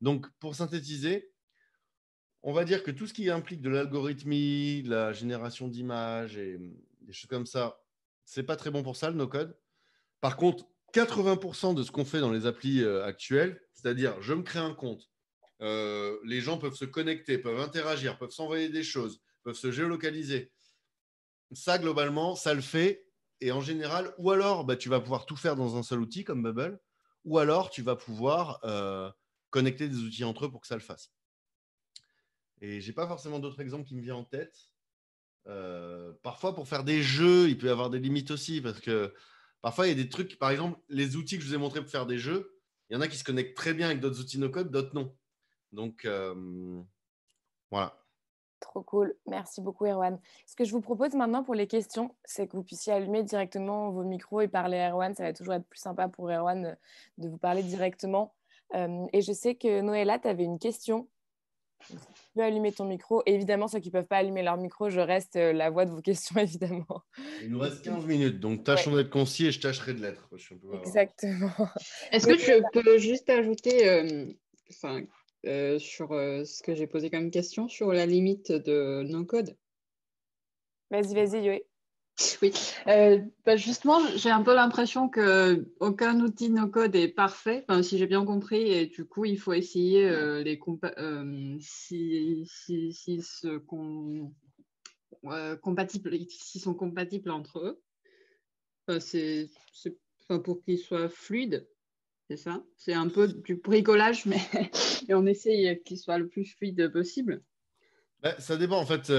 S2: Donc, pour synthétiser, on va dire que tout ce qui implique de l'algorithmie, la génération d'images et des choses comme ça, c'est pas très bon pour ça, le no-code. Par contre, 80% de ce qu'on fait dans les applis euh, actuelles, c'est-à-dire je me crée un compte, euh, les gens peuvent se connecter, peuvent interagir, peuvent s'envoyer des choses, peuvent se géolocaliser. Ça, globalement, ça le fait. Et en général, ou alors, bah, tu vas pouvoir tout faire dans un seul outil comme Bubble, ou alors tu vas pouvoir euh, connecter des outils entre eux pour que ça le fasse. Et j'ai pas forcément d'autres exemples qui me viennent en tête. parfois, pour faire des jeux, il peut y avoir des limites aussi parce que Parfois, il y a des trucs, par exemple, les outils que je vous ai montrés pour faire des jeux, il y en a qui se connectent très bien avec d'autres outils no-code, d'autres non. Donc, euh, voilà.
S1: Trop cool. Merci beaucoup, Erwan. Ce que je vous propose maintenant pour les questions, c'est que vous puissiez allumer directement vos micros et parler à Erwan. Ça va toujours être plus sympa pour Erwan de vous parler directement. Euh, et je sais que Noëlla, tu avais une question tu peux allumer ton micro. évidemment, ceux qui ne peuvent pas allumer leur micro, je reste euh, la voix de vos questions, évidemment.
S2: Il nous reste 15 minutes, donc tâchons d'être concis et je tâcherai de l'être.
S1: Exactement.
S3: Est-ce que je peux juste ajouter euh, euh, sur ce que j'ai posé comme question sur la limite de non-code
S1: Vas-y, vas-y, Yoé.
S3: Oui, euh, bah, justement, j'ai un peu l'impression que aucun outil no-code est parfait, enfin, si j'ai bien compris, et du coup, il faut essayer euh, les euh, si, si, si ce compatibles, s'ils sont compatibles entre eux. c'est, pour qu'ils soient fluides, c'est ça. C'est un peu du bricolage, mais et on essaye qu'ils soient le plus fluide possible.
S2: Bah, ça dépend en fait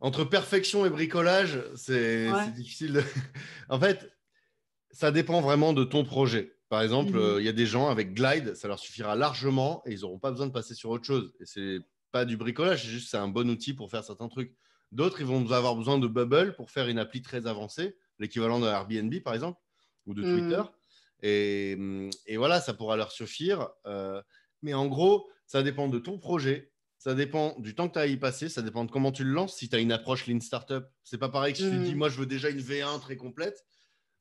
S2: entre perfection et bricolage, c'est difficile. en fait, ça dépend vraiment de ton projet. Par exemple, mhm. euh, il y a des gens avec Glide, ça leur suffira largement et ils n'auront pas besoin de passer sur autre chose. Et c'est pas du bricolage, c'est juste c'est un bon outil pour faire certains trucs. D'autres, ils vont avoir besoin de Bubble pour faire une appli très avancée, l'équivalent de Airbnb par exemple, ou de mhm. Twitter. Et, voilà, ça pourra leur suffire. Euh, mais en gros, ça dépend de ton projet, ça dépend du temps que tu as à y passer, ça dépend de comment tu le lances. Si tu as une approche Lean Startup, c'est pas pareil que si tu dis, mm. moi, je veux déjà une V1 très complète.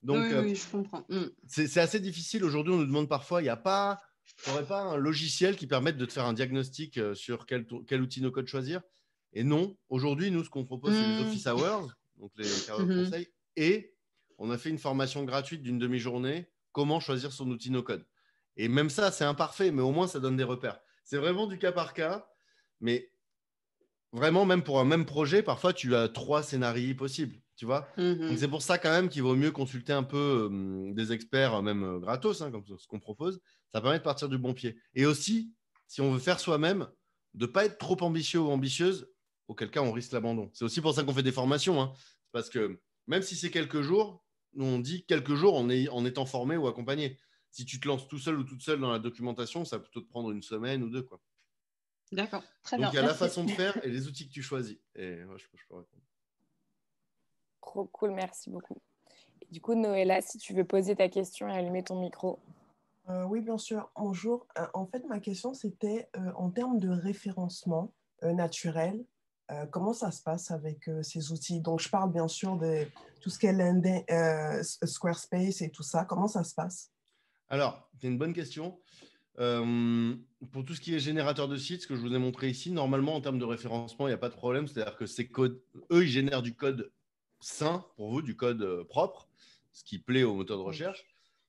S3: Donc, oui, euh, je comprends. Mm.
S2: C'est assez difficile. Aujourd'hui, on nous demande parfois, il n'y a pas, pas un logiciel qui permette de te faire un diagnostic euh, sur quel, quel outil no code choisir? Et non, aujourd'hui, nous, ce qu'on propose, c'est les mm. Office Hours, donc les carrières de conseil, et on a fait une formation gratuite d'une demi-journée, comment choisir son outil no code. Et même ça, c'est imparfait, mais au moins, ça donne des repères. C'est vraiment du cas par cas. Mais vraiment, même pour un même projet, parfois, tu as trois scénarios possibles. Tu vois mhm. c'est pour ça, quand même, qu'il vaut mieux consulter un peu euh, des experts, même euh, gratos, hein, comme ce qu'on propose. Ça permet de partir du bon pied. Et aussi, si on veut faire soi-même, de ne pas être trop ambitieux ou ambitieuse, auquel cas on risque l'abandon. C'est aussi pour ça qu'on fait des formations. Hein. Parce que même si c'est quelques jours, nous on dit quelques jours en, en étant formé ou accompagné. Si tu te lances tout seul ou toute seule dans la documentation, ça plutôt te prendre une semaine ou deux. Quoi.
S3: D'accord,
S2: très
S3: bien.
S2: Donc il y a la façon de faire et les outils que tu choisis. Et je, peux répondre.
S1: Trop cool, merci beaucoup. du coup, Noëlla, si tu veux poser ta question et allumer ton micro.
S4: Euh, oui, bien sûr. Bonjour. Euh, en fait, ma question, c'était euh, en termes de référencement naturel, comment ça se passe avec ces outils? Donc, je parle bien sûr de tout ce qui est Squarespace et tout ça. Comment ça se passe?
S2: Alors, c'est une bonne question. Euh, pour tout ce qui est générateur de sites, ce que je vous ai montré ici, normalement, en termes de référencement, il n'y a pas de problème. C'est-à-dire que ces codes, eux, ils génèrent du code sain pour vous, du code euh, propre, ce qui plaît au moteur de recherche.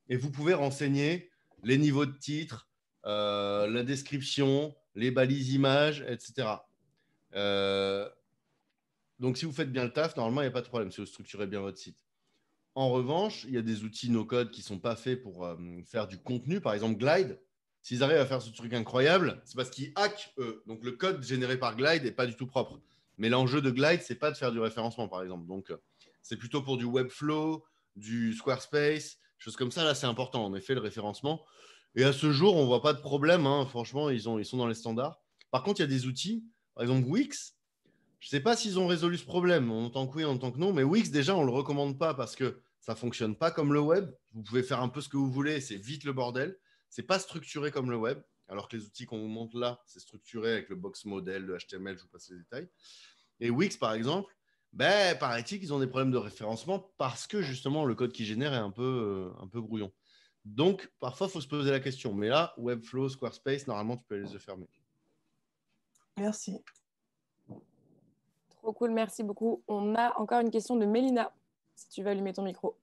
S2: Et vous pouvez renseigner les niveaux de titres, euh, la description, les balises images, etc. donc, si vous faites bien le taf, normalement, il n'y a pas de problème si vous structurez bien votre site. En revanche, il y a des outils no-code qui ne sont pas faits pour faire du contenu. Par exemple, Glide, S'ils arrivent à faire ce truc incroyable, c'est parce qu'ils hackent eux. Donc le code généré par Glide n'est pas du tout propre. Mais l'enjeu de Glide, c'est pas de faire du référencement, par exemple. Donc euh, c'est plutôt pour du Webflow, du Squarespace, choses comme ça. Là, c'est important, en effet, le référencement. Et à ce jour, on ne voit pas de problème. Hein. Franchement, ils sont dans les standards. Par contre, il y a des outils, par exemple Wix. Je ne sais pas s'ils ont résolu ce problème en tant que oui, en tant que non, mais Wix, déjà, on ne le recommande pas parce que Ça fonctionne pas comme le web. Vous pouvez faire un peu ce que vous voulez, c'est vite le bordel. C'est pas structuré comme le web, alors que les outils qu'on vous montre là, c'est structuré avec le box model, le HTML, je vous passe les détails. Et Wix, par exemple, ben, paraît-il qu'ils ont des problèmes de référencement parce que justement le code qu'ils génèrent est un peu, euh, un peu brouillon. Donc, parfois, il faut se poser la question. Mais là, Webflow, Squarespace, normalement, tu peux les fermés.
S4: Merci.
S1: Trop cool, merci beaucoup. On a encore une question de Mélina, si tu veux allumer ton micro.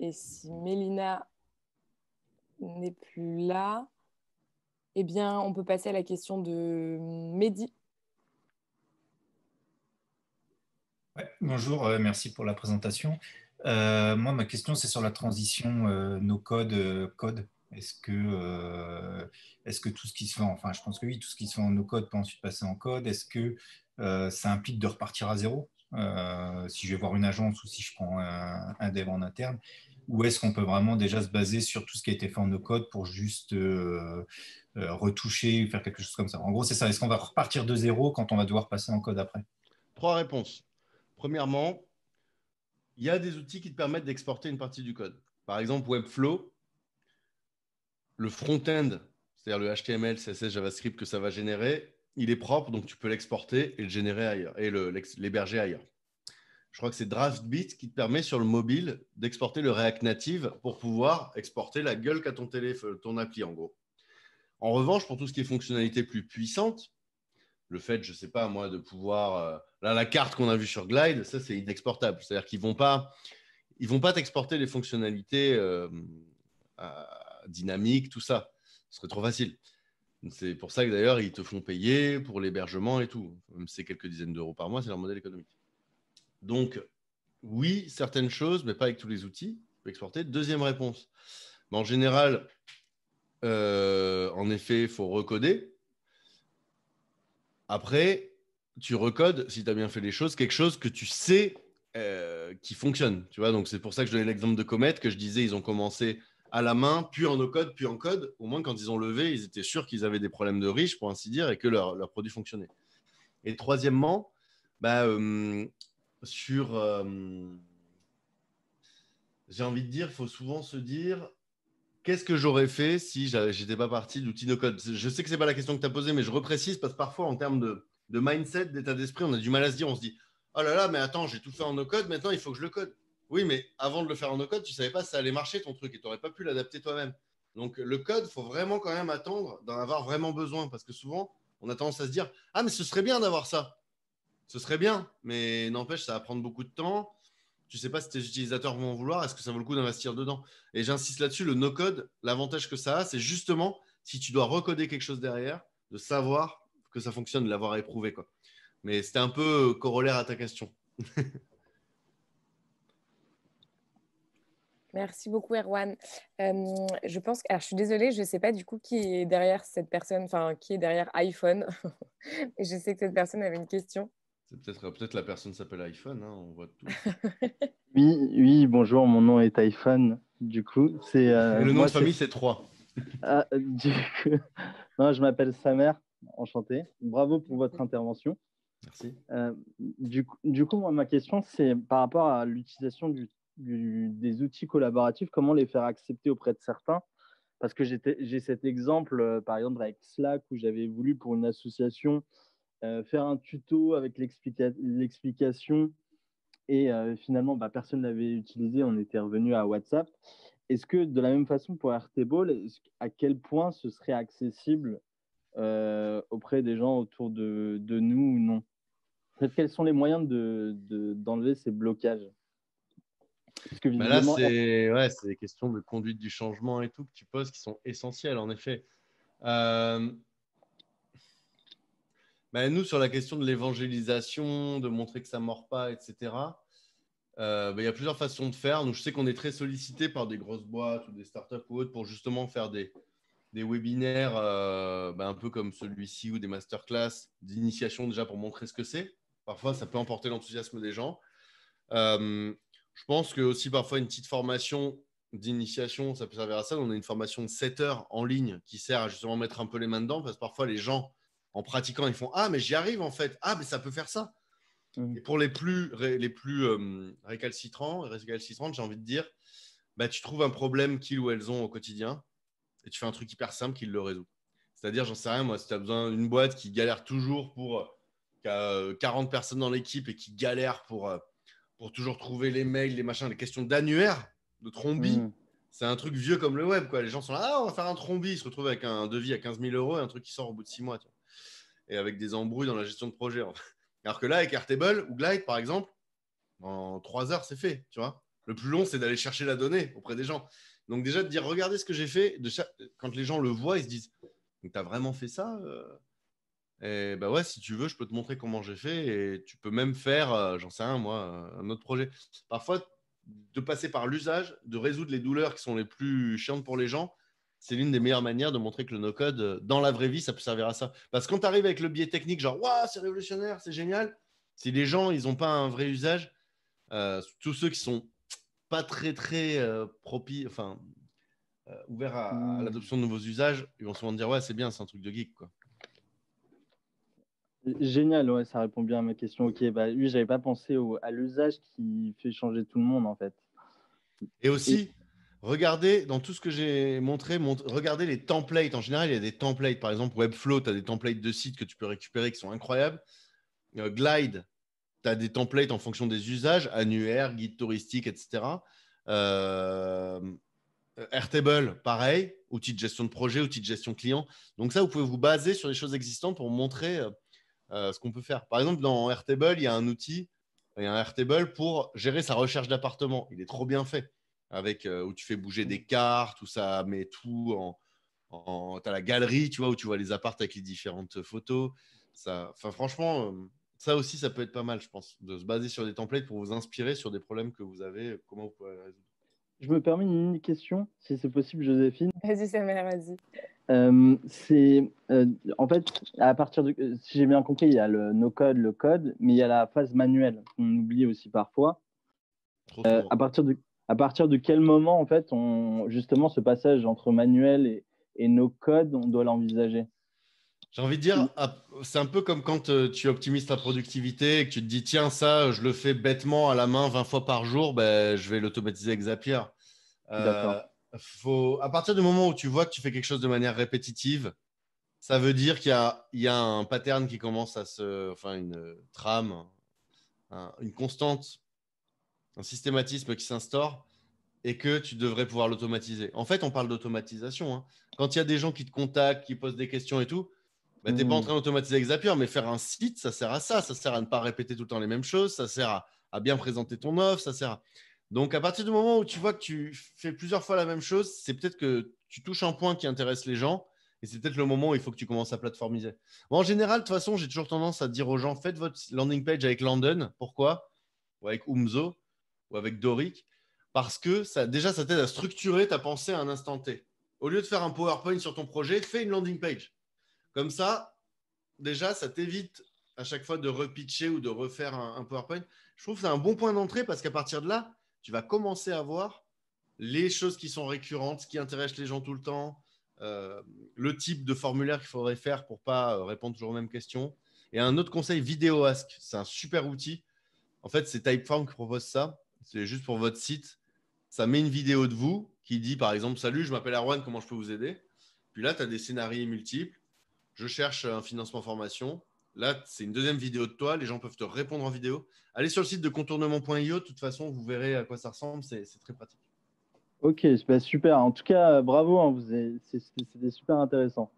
S1: Et si Mélina n'est plus là, eh bien, on peut passer à la question de Mehdi.
S5: bonjour, euh, merci pour la présentation. Euh, moi, ma question, c'est sur la transition euh, no-code, code. Est-ce que, est que tout ce qui se fait, enfin, je pense que oui, tout ce qui se fait en no-code peut ensuite passer en code. Est-ce que ça implique de repartir à zéro si je vais voir une agence ou si je prends un dev en interne? Ou est-ce qu'on peut vraiment déjà se baser sur tout ce qui a été fait en no-code pour juste euh, euh, retoucher, faire quelque chose comme ça? En gros, c'est ça. Est-ce qu'on va repartir de zéro quand on va devoir passer en code après?
S2: Trois réponses. Premièrement, il y a des outils qui te permettent d'exporter une partie du code. Par exemple, Webflow, le front-end, c'est-à-dire le HTML, CSS, JavaScript que ça va générer, il est propre, donc tu peux l'exporter et le générer ailleurs et l'héberger ailleurs je crois que c'est DraftBit qui te permet sur le mobile d'exporter le React Native pour pouvoir exporter la gueule qu'a ton téléphone, ton appli en gros. En revanche, pour tout ce qui est fonctionnalité plus puissante, le fait, je ne sais pas moi, de pouvoir. La carte qu'on a vue sur Glide, ça, c'est inexportable. C'est-à-dire qu'ils ne vont pas ils vont pas t'exporter les fonctionnalités euh, dynamiques, tout ça. Ce serait trop facile. C'est pour ça que d'ailleurs, ils te font payer pour l'hébergement et tout. C'est quelques dizaines d'euros par mois, c'est leur modèle économique. Donc, oui, certaines choses, mais pas avec tous les outils. peut exporter. Deuxième réponse. en général, euh, en effet, il faut recoder. Après, tu recodes, si tu as bien fait les choses, quelque chose que tu sais euh, qui fonctionne. Tu vois, donc c'est pour ça que je donnais l'exemple de Comet, que je disais, ils ont commencé à la main, puis en no-code, puis en code. Au moins, quand ils ont levé, ils étaient sûrs qu'ils avaient des problèmes de riches, pour ainsi dire, et que leur, produit fonctionnait. Et troisièmement, bah, euh, sur. Euh, j'ai envie de dire, il faut souvent se dire qu'est-ce que j'aurais fait si j'étais pas parti de l'outil no-code? Je sais que c'est pas la question que tu as posée, mais je reprécise parce que parfois, en termes de, mindset, d'état d'esprit, on a du mal à se dire on se dit oh là là, mais attends, j'ai tout fait en no-code, maintenant il faut que je le code. Oui, mais avant de le faire en no-code, tu savais pas si ça allait marcher ton truc et tu n'aurais pas pu l'adapter toi-même. Donc le code, il faut vraiment quand même attendre d'en avoir vraiment besoin parce que souvent, on a tendance à se dire ah mais ce serait bien d'avoir ça ce serait bien, mais n'empêche, ça va prendre beaucoup de temps. Tu ne sais pas si tes utilisateurs vont en vouloir. Est-ce que ça vaut le coup d'investir dedans? Et j'insiste là-dessus, le no-code, l'avantage que ça a, c'est justement si tu dois recoder quelque chose derrière, de savoir que ça fonctionne, de l'avoir éprouvé. Quoi. Mais c'était un peu corollaire à ta question.
S1: Merci beaucoup, Erwan. Euh, je pense, alors je suis désolée, je ne sais pas du coup qui est derrière cette personne, enfin qui est derrière iPhone. Et je sais que cette personne avait une question.
S2: C'est peut-être peut la personne s'appelle iPhone, hein, on voit tout.
S6: oui, oui, bonjour, mon nom est iPhone. Du coup, c'est.
S2: Euh, le nom de famille, c'est 3.
S6: Ah, du coup... non, je m'appelle Samer, enchanté. Bravo pour votre intervention.
S2: Merci.
S6: Euh, du, du, coup, moi, ma question, c'est par rapport à l'utilisation du, des outils collaboratifs, comment les faire accepter auprès de certains? Parce que j'ai cet exemple, euh, par exemple, avec Slack, où j'avais voulu pour une association euh, faire un tuto avec l'explication et euh, finalement bah, personne ne l'avait utilisé, on était revenu à WhatsApp. Est-ce que de la même façon pour Airtable, à quel point ce serait accessible euh, auprès des gens autour de, de nous ou non? Quels sont les moyens d'enlever de, ces blocages?
S2: Parce que bah là, c'est ouais, des questions de conduite du changement et tout que tu poses qui sont essentielles en effet. Bah, nous, sur la question de l'évangélisation, de montrer que ça ne mord pas, etc., euh, bah, il y a plusieurs façons de faire. Nous, je sais qu'on est très sollicité par des grosses boîtes ou des startups ou autres pour justement faire des, des webinaires euh, bah, un peu comme celui-ci ou des masterclass d'initiation déjà pour montrer ce que c'est. Parfois, ça peut emporter l'enthousiasme des gens. Euh, je pense que aussi parfois une petite formation d'initiation, ça peut servir à ça. On a une formation de 7 heures en ligne qui sert à justement mettre un peu les mains dedans parce que parfois les gens en pratiquant, ils font Ah, mais j'y arrive en fait. Ah, mais ça peut faire ça. Mmh. Et pour les plus, les plus euh, récalcitrants, récalcitrantes, j'ai envie de dire, bah, tu trouves un problème qu'ils ou elles ont au quotidien et tu fais un truc hyper simple qui le résout. C'est-à-dire, j'en sais rien, moi, si tu as besoin d'une boîte qui galère toujours pour. qui a 40 personnes dans l'équipe et qui galère pour, pour toujours trouver les mails, les machins, les questions d'annuaire, de trombi. Mmh. C'est un truc vieux comme le web. Quoi. Les gens sont là, ah, on va faire un trombi. Ils se retrouvent avec un devis à 15 000 euros et un truc qui sort au bout de 6 mois. Et avec des embrouilles dans la gestion de projet. Alors que là, avec Airtable ou Glide, par exemple, en 3 heures, c'est fait. Tu vois le plus long, c'est d'aller chercher la donnée auprès des gens. Donc déjà, de dire, regardez ce que j'ai fait. De Quand les gens le voient, ils se disent, tu as vraiment fait ça euh? Et bah ouais, si tu veux, je peux te montrer comment j'ai fait. Et tu peux même faire, euh, j'en sais rien, moi, un autre projet. Parfois, de passer par l'usage, de résoudre les douleurs qui sont les plus chiantes pour les gens, c'est l'une des meilleures manières de montrer que le no-code, euh, dans la vraie vie, ça peut servir à ça. Parce que quand tu arrives avec le biais technique, genre, waouh, c'est révolutionnaire, c'est génial, si les gens, ils n'ont pas un vrai usage, euh, tous ceux qui sont pas très, très euh, enfin, euh, ouverts à, à l'adoption de nouveaux usages, ils vont souvent dire, ouais, c'est bien, c'est un truc de geek, quoi.
S6: Génial, ouais, ça répond bien à ma question. Ok, bah oui, j'avais pas pensé à l'usage qui fait changer tout le monde en fait.
S2: Et aussi, regardez dans tout ce que j'ai montré, regardez les templates. En général, il y a des templates. Par exemple, Webflow, tu as des templates de sites que tu peux récupérer qui sont incroyables. Euh, Glide, tu as des templates en fonction des usages, annuaire, guide touristique, etc. Euh, Airtable, pareil, outil de gestion de projet, outil de gestion client. Donc ça, vous pouvez vous baser sur les choses existantes pour montrer euh, euh, ce qu'on peut faire. Par exemple, dans Airtable, il y a un outil, il y a un Airtable pour gérer sa recherche d'appartement. Il est trop bien fait, avec où tu fais bouger des cartes, où ça met tout en. en tu as la galerie, tu vois, où tu vois les appartes avec les différentes photos. Ça, franchement, ça aussi, ça peut être pas mal, je pense, de se baser sur des templates pour vous inspirer sur des problèmes que vous avez, comment vous pouvez les résoudre.
S6: Je me permets une question, si c'est possible, Joséphine.
S1: Vas-y, Samuel, vas-y.
S6: Euh, c'est euh, en fait à partir de si j'ai bien compris il y a le no code le code mais il y a la phase manuelle qu'on oublie aussi parfois euh, à partir de à partir de quel moment en fait on justement ce passage entre manuel et, et no code on doit l'envisager?
S2: J'ai envie de dire ah, c'est un peu comme quand tu optimises ta productivité et que tu te dis tiens ça je le fais bêtement à la main 20 fois par jour ben, je vais l'automatiser avec Zapier faut, à partir du moment où tu vois que tu fais quelque chose de manière répétitive, ça veut dire qu'il y, y a, un pattern qui commence à se. Enfin, une trame, une constante, un systématisme qui s'instaure et que tu devrais pouvoir l'automatiser. En fait, on parle d'automatisation. Hein. Quand il y a des gens qui te contactent, qui posent des questions et tout, bah, tu n'es pas en mmh. train d'automatiser avec Zapier, mais faire un site, ça sert à ça. Ça sert à ne pas répéter tout le temps les mêmes choses. Ça sert à, à bien présenter ton offre. Ça sert à... Donc, à partir du moment où tu vois que tu fais plusieurs fois la même chose, c'est peut-être que tu touches un point qui intéresse les gens et c'est peut-être le moment où il faut que tu commences à plateformiser. en général, de toute façon, j'ai toujours tendance à dire aux gens faites votre landing page avec London. Pourquoi? Ou avec Umzo ou avec Doric. Parce que ça, déjà, ça t'aide à structurer ta pensée à un instant T. Au lieu de faire un PowerPoint sur ton projet, fais une landing page. Comme ça, déjà, ça t'évite à chaque fois de repitcher ou de refaire un PowerPoint. Je trouve que c'est un bon point d'entrée parce qu'à partir de là, tu vas commencer à voir les choses qui sont récurrentes, qui intéresse les gens tout le temps, euh, le type de formulaire qu'il faudrait faire pour pas euh, répondre toujours aux mêmes questions. Et un autre conseil, Vidéo Ask, c'est un super outil. En fait, c'est Typeform qui propose ça. C'est juste pour votre site. Ça met une vidéo de vous qui dit par exemple Salut, je m'appelle Erwan, comment je peux vous aider? Puis là, tu as des scénarios multiples. Je cherche un financement formation. Là, c'est une deuxième vidéo de toi. Les gens peuvent te répondre en vidéo. Allez sur le site de contournement.io. De toute façon, vous verrez à quoi ça ressemble. C'est très pratique.
S6: Ok, bah, super. En tout cas, bravo. Hein. C'était super intéressant.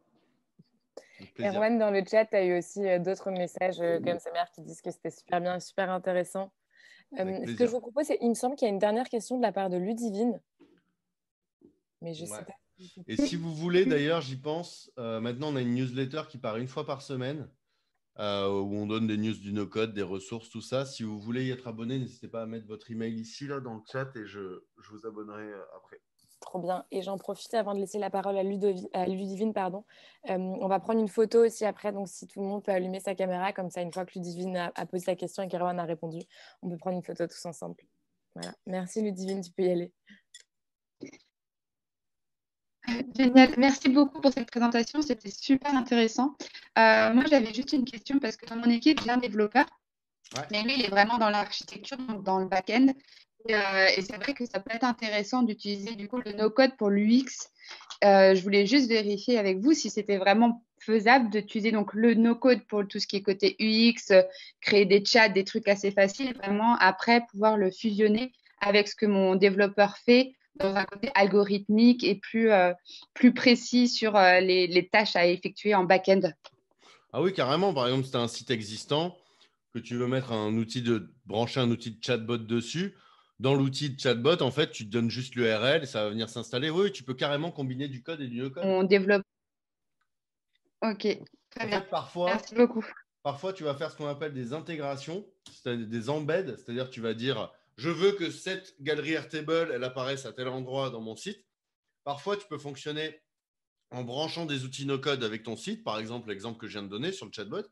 S1: Erwan, dans le chat, tu as eu aussi euh, d'autres messages euh, comme sa mère qui disent que c'était super bien, super intéressant. Euh, ce que je vous propose, c'est il me semble qu'il y a une dernière question de la part de Ludivine. Mais je sais pas.
S2: Et si vous voulez, d'ailleurs, j'y pense. maintenant, on a une newsletter qui part une fois par semaine. Euh, où on donne des news du no-code, des ressources, tout ça. Si vous voulez y être abonné, n'hésitez pas à mettre votre email ici, là, dans le chat, et je, je vous abonnerai euh, après.
S1: Trop bien. Et j'en profite avant de laisser la parole à, Ludivine. Pardon. Euh, on va prendre une photo aussi après. Donc, si tout le monde peut allumer sa caméra, comme ça, une fois que Ludivine a, posé sa question et qu'Erwan a répondu, on peut prendre une photo tous ensemble. Voilà. Merci Ludivine, tu peux y aller.
S7: Génial, merci beaucoup pour cette présentation, c'était super intéressant. Euh, moi, j'avais juste une question parce que dans mon équipe, j'ai un développeur, mais lui, il est vraiment dans l'architecture, donc dans le back-end. Euh, et, c'est vrai que ça peut être intéressant d'utiliser du coup le no-code pour l'UX. Euh, je voulais juste vérifier avec vous si c'était vraiment faisable d'utiliser donc le no-code pour tout ce qui est côté UX, créer des chats, des trucs assez faciles, vraiment après pouvoir le fusionner avec ce que mon développeur fait dans un côté algorithmique et plus, euh, plus précis sur euh, les, les, tâches à effectuer en back-end.
S2: Ah oui, carrément. Par exemple, si tu as un site existant, que tu veux mettre un outil de brancher un outil de chatbot dessus, dans l'outil de chatbot, en fait, tu te donnes juste l'URL et ça va venir s'installer. Oui, tu peux carrément combiner du code et du no-code.
S7: On développe. Ok, très bien.
S2: parfois,
S7: Merci beaucoup.
S2: Parfois, tu vas faire ce qu'on appelle des intégrations, des embeds, c'est-à-dire tu vas dire je veux que cette galerie Airtable, apparaisse à tel endroit dans mon site. Parfois, tu peux fonctionner en branchant des outils no-code avec ton site, par exemple l'exemple que je viens de donner sur le chatbot.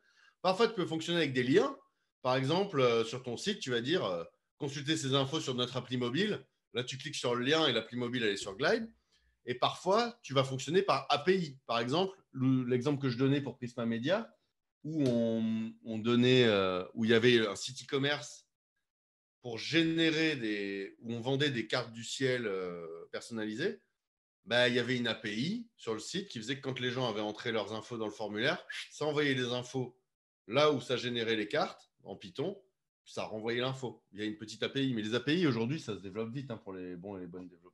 S2: Parfois, tu peux fonctionner avec des liens. Par exemple, euh, sur ton site, tu vas dire euh, consulter ces infos sur notre appli mobile. Là, tu cliques sur le lien et l'appli mobile, elle est sur Glide. Et parfois, tu vas fonctionner par API. Par exemple, l'exemple que je donnais pour Prisma Media, où on, donnait, euh, où il y avait un site e-commerce pour générer des. où on vendait des cartes du ciel euh, personnalisées, bah, il y avait une API sur le site qui faisait que quand les gens avaient entré leurs infos dans le formulaire, ça envoyait les infos là où ça générait les cartes en Python, ça renvoyait l'info. Il y a une petite API, mais les API aujourd'hui, ça se développe vite hein, pour les bons et les bonnes développeurs.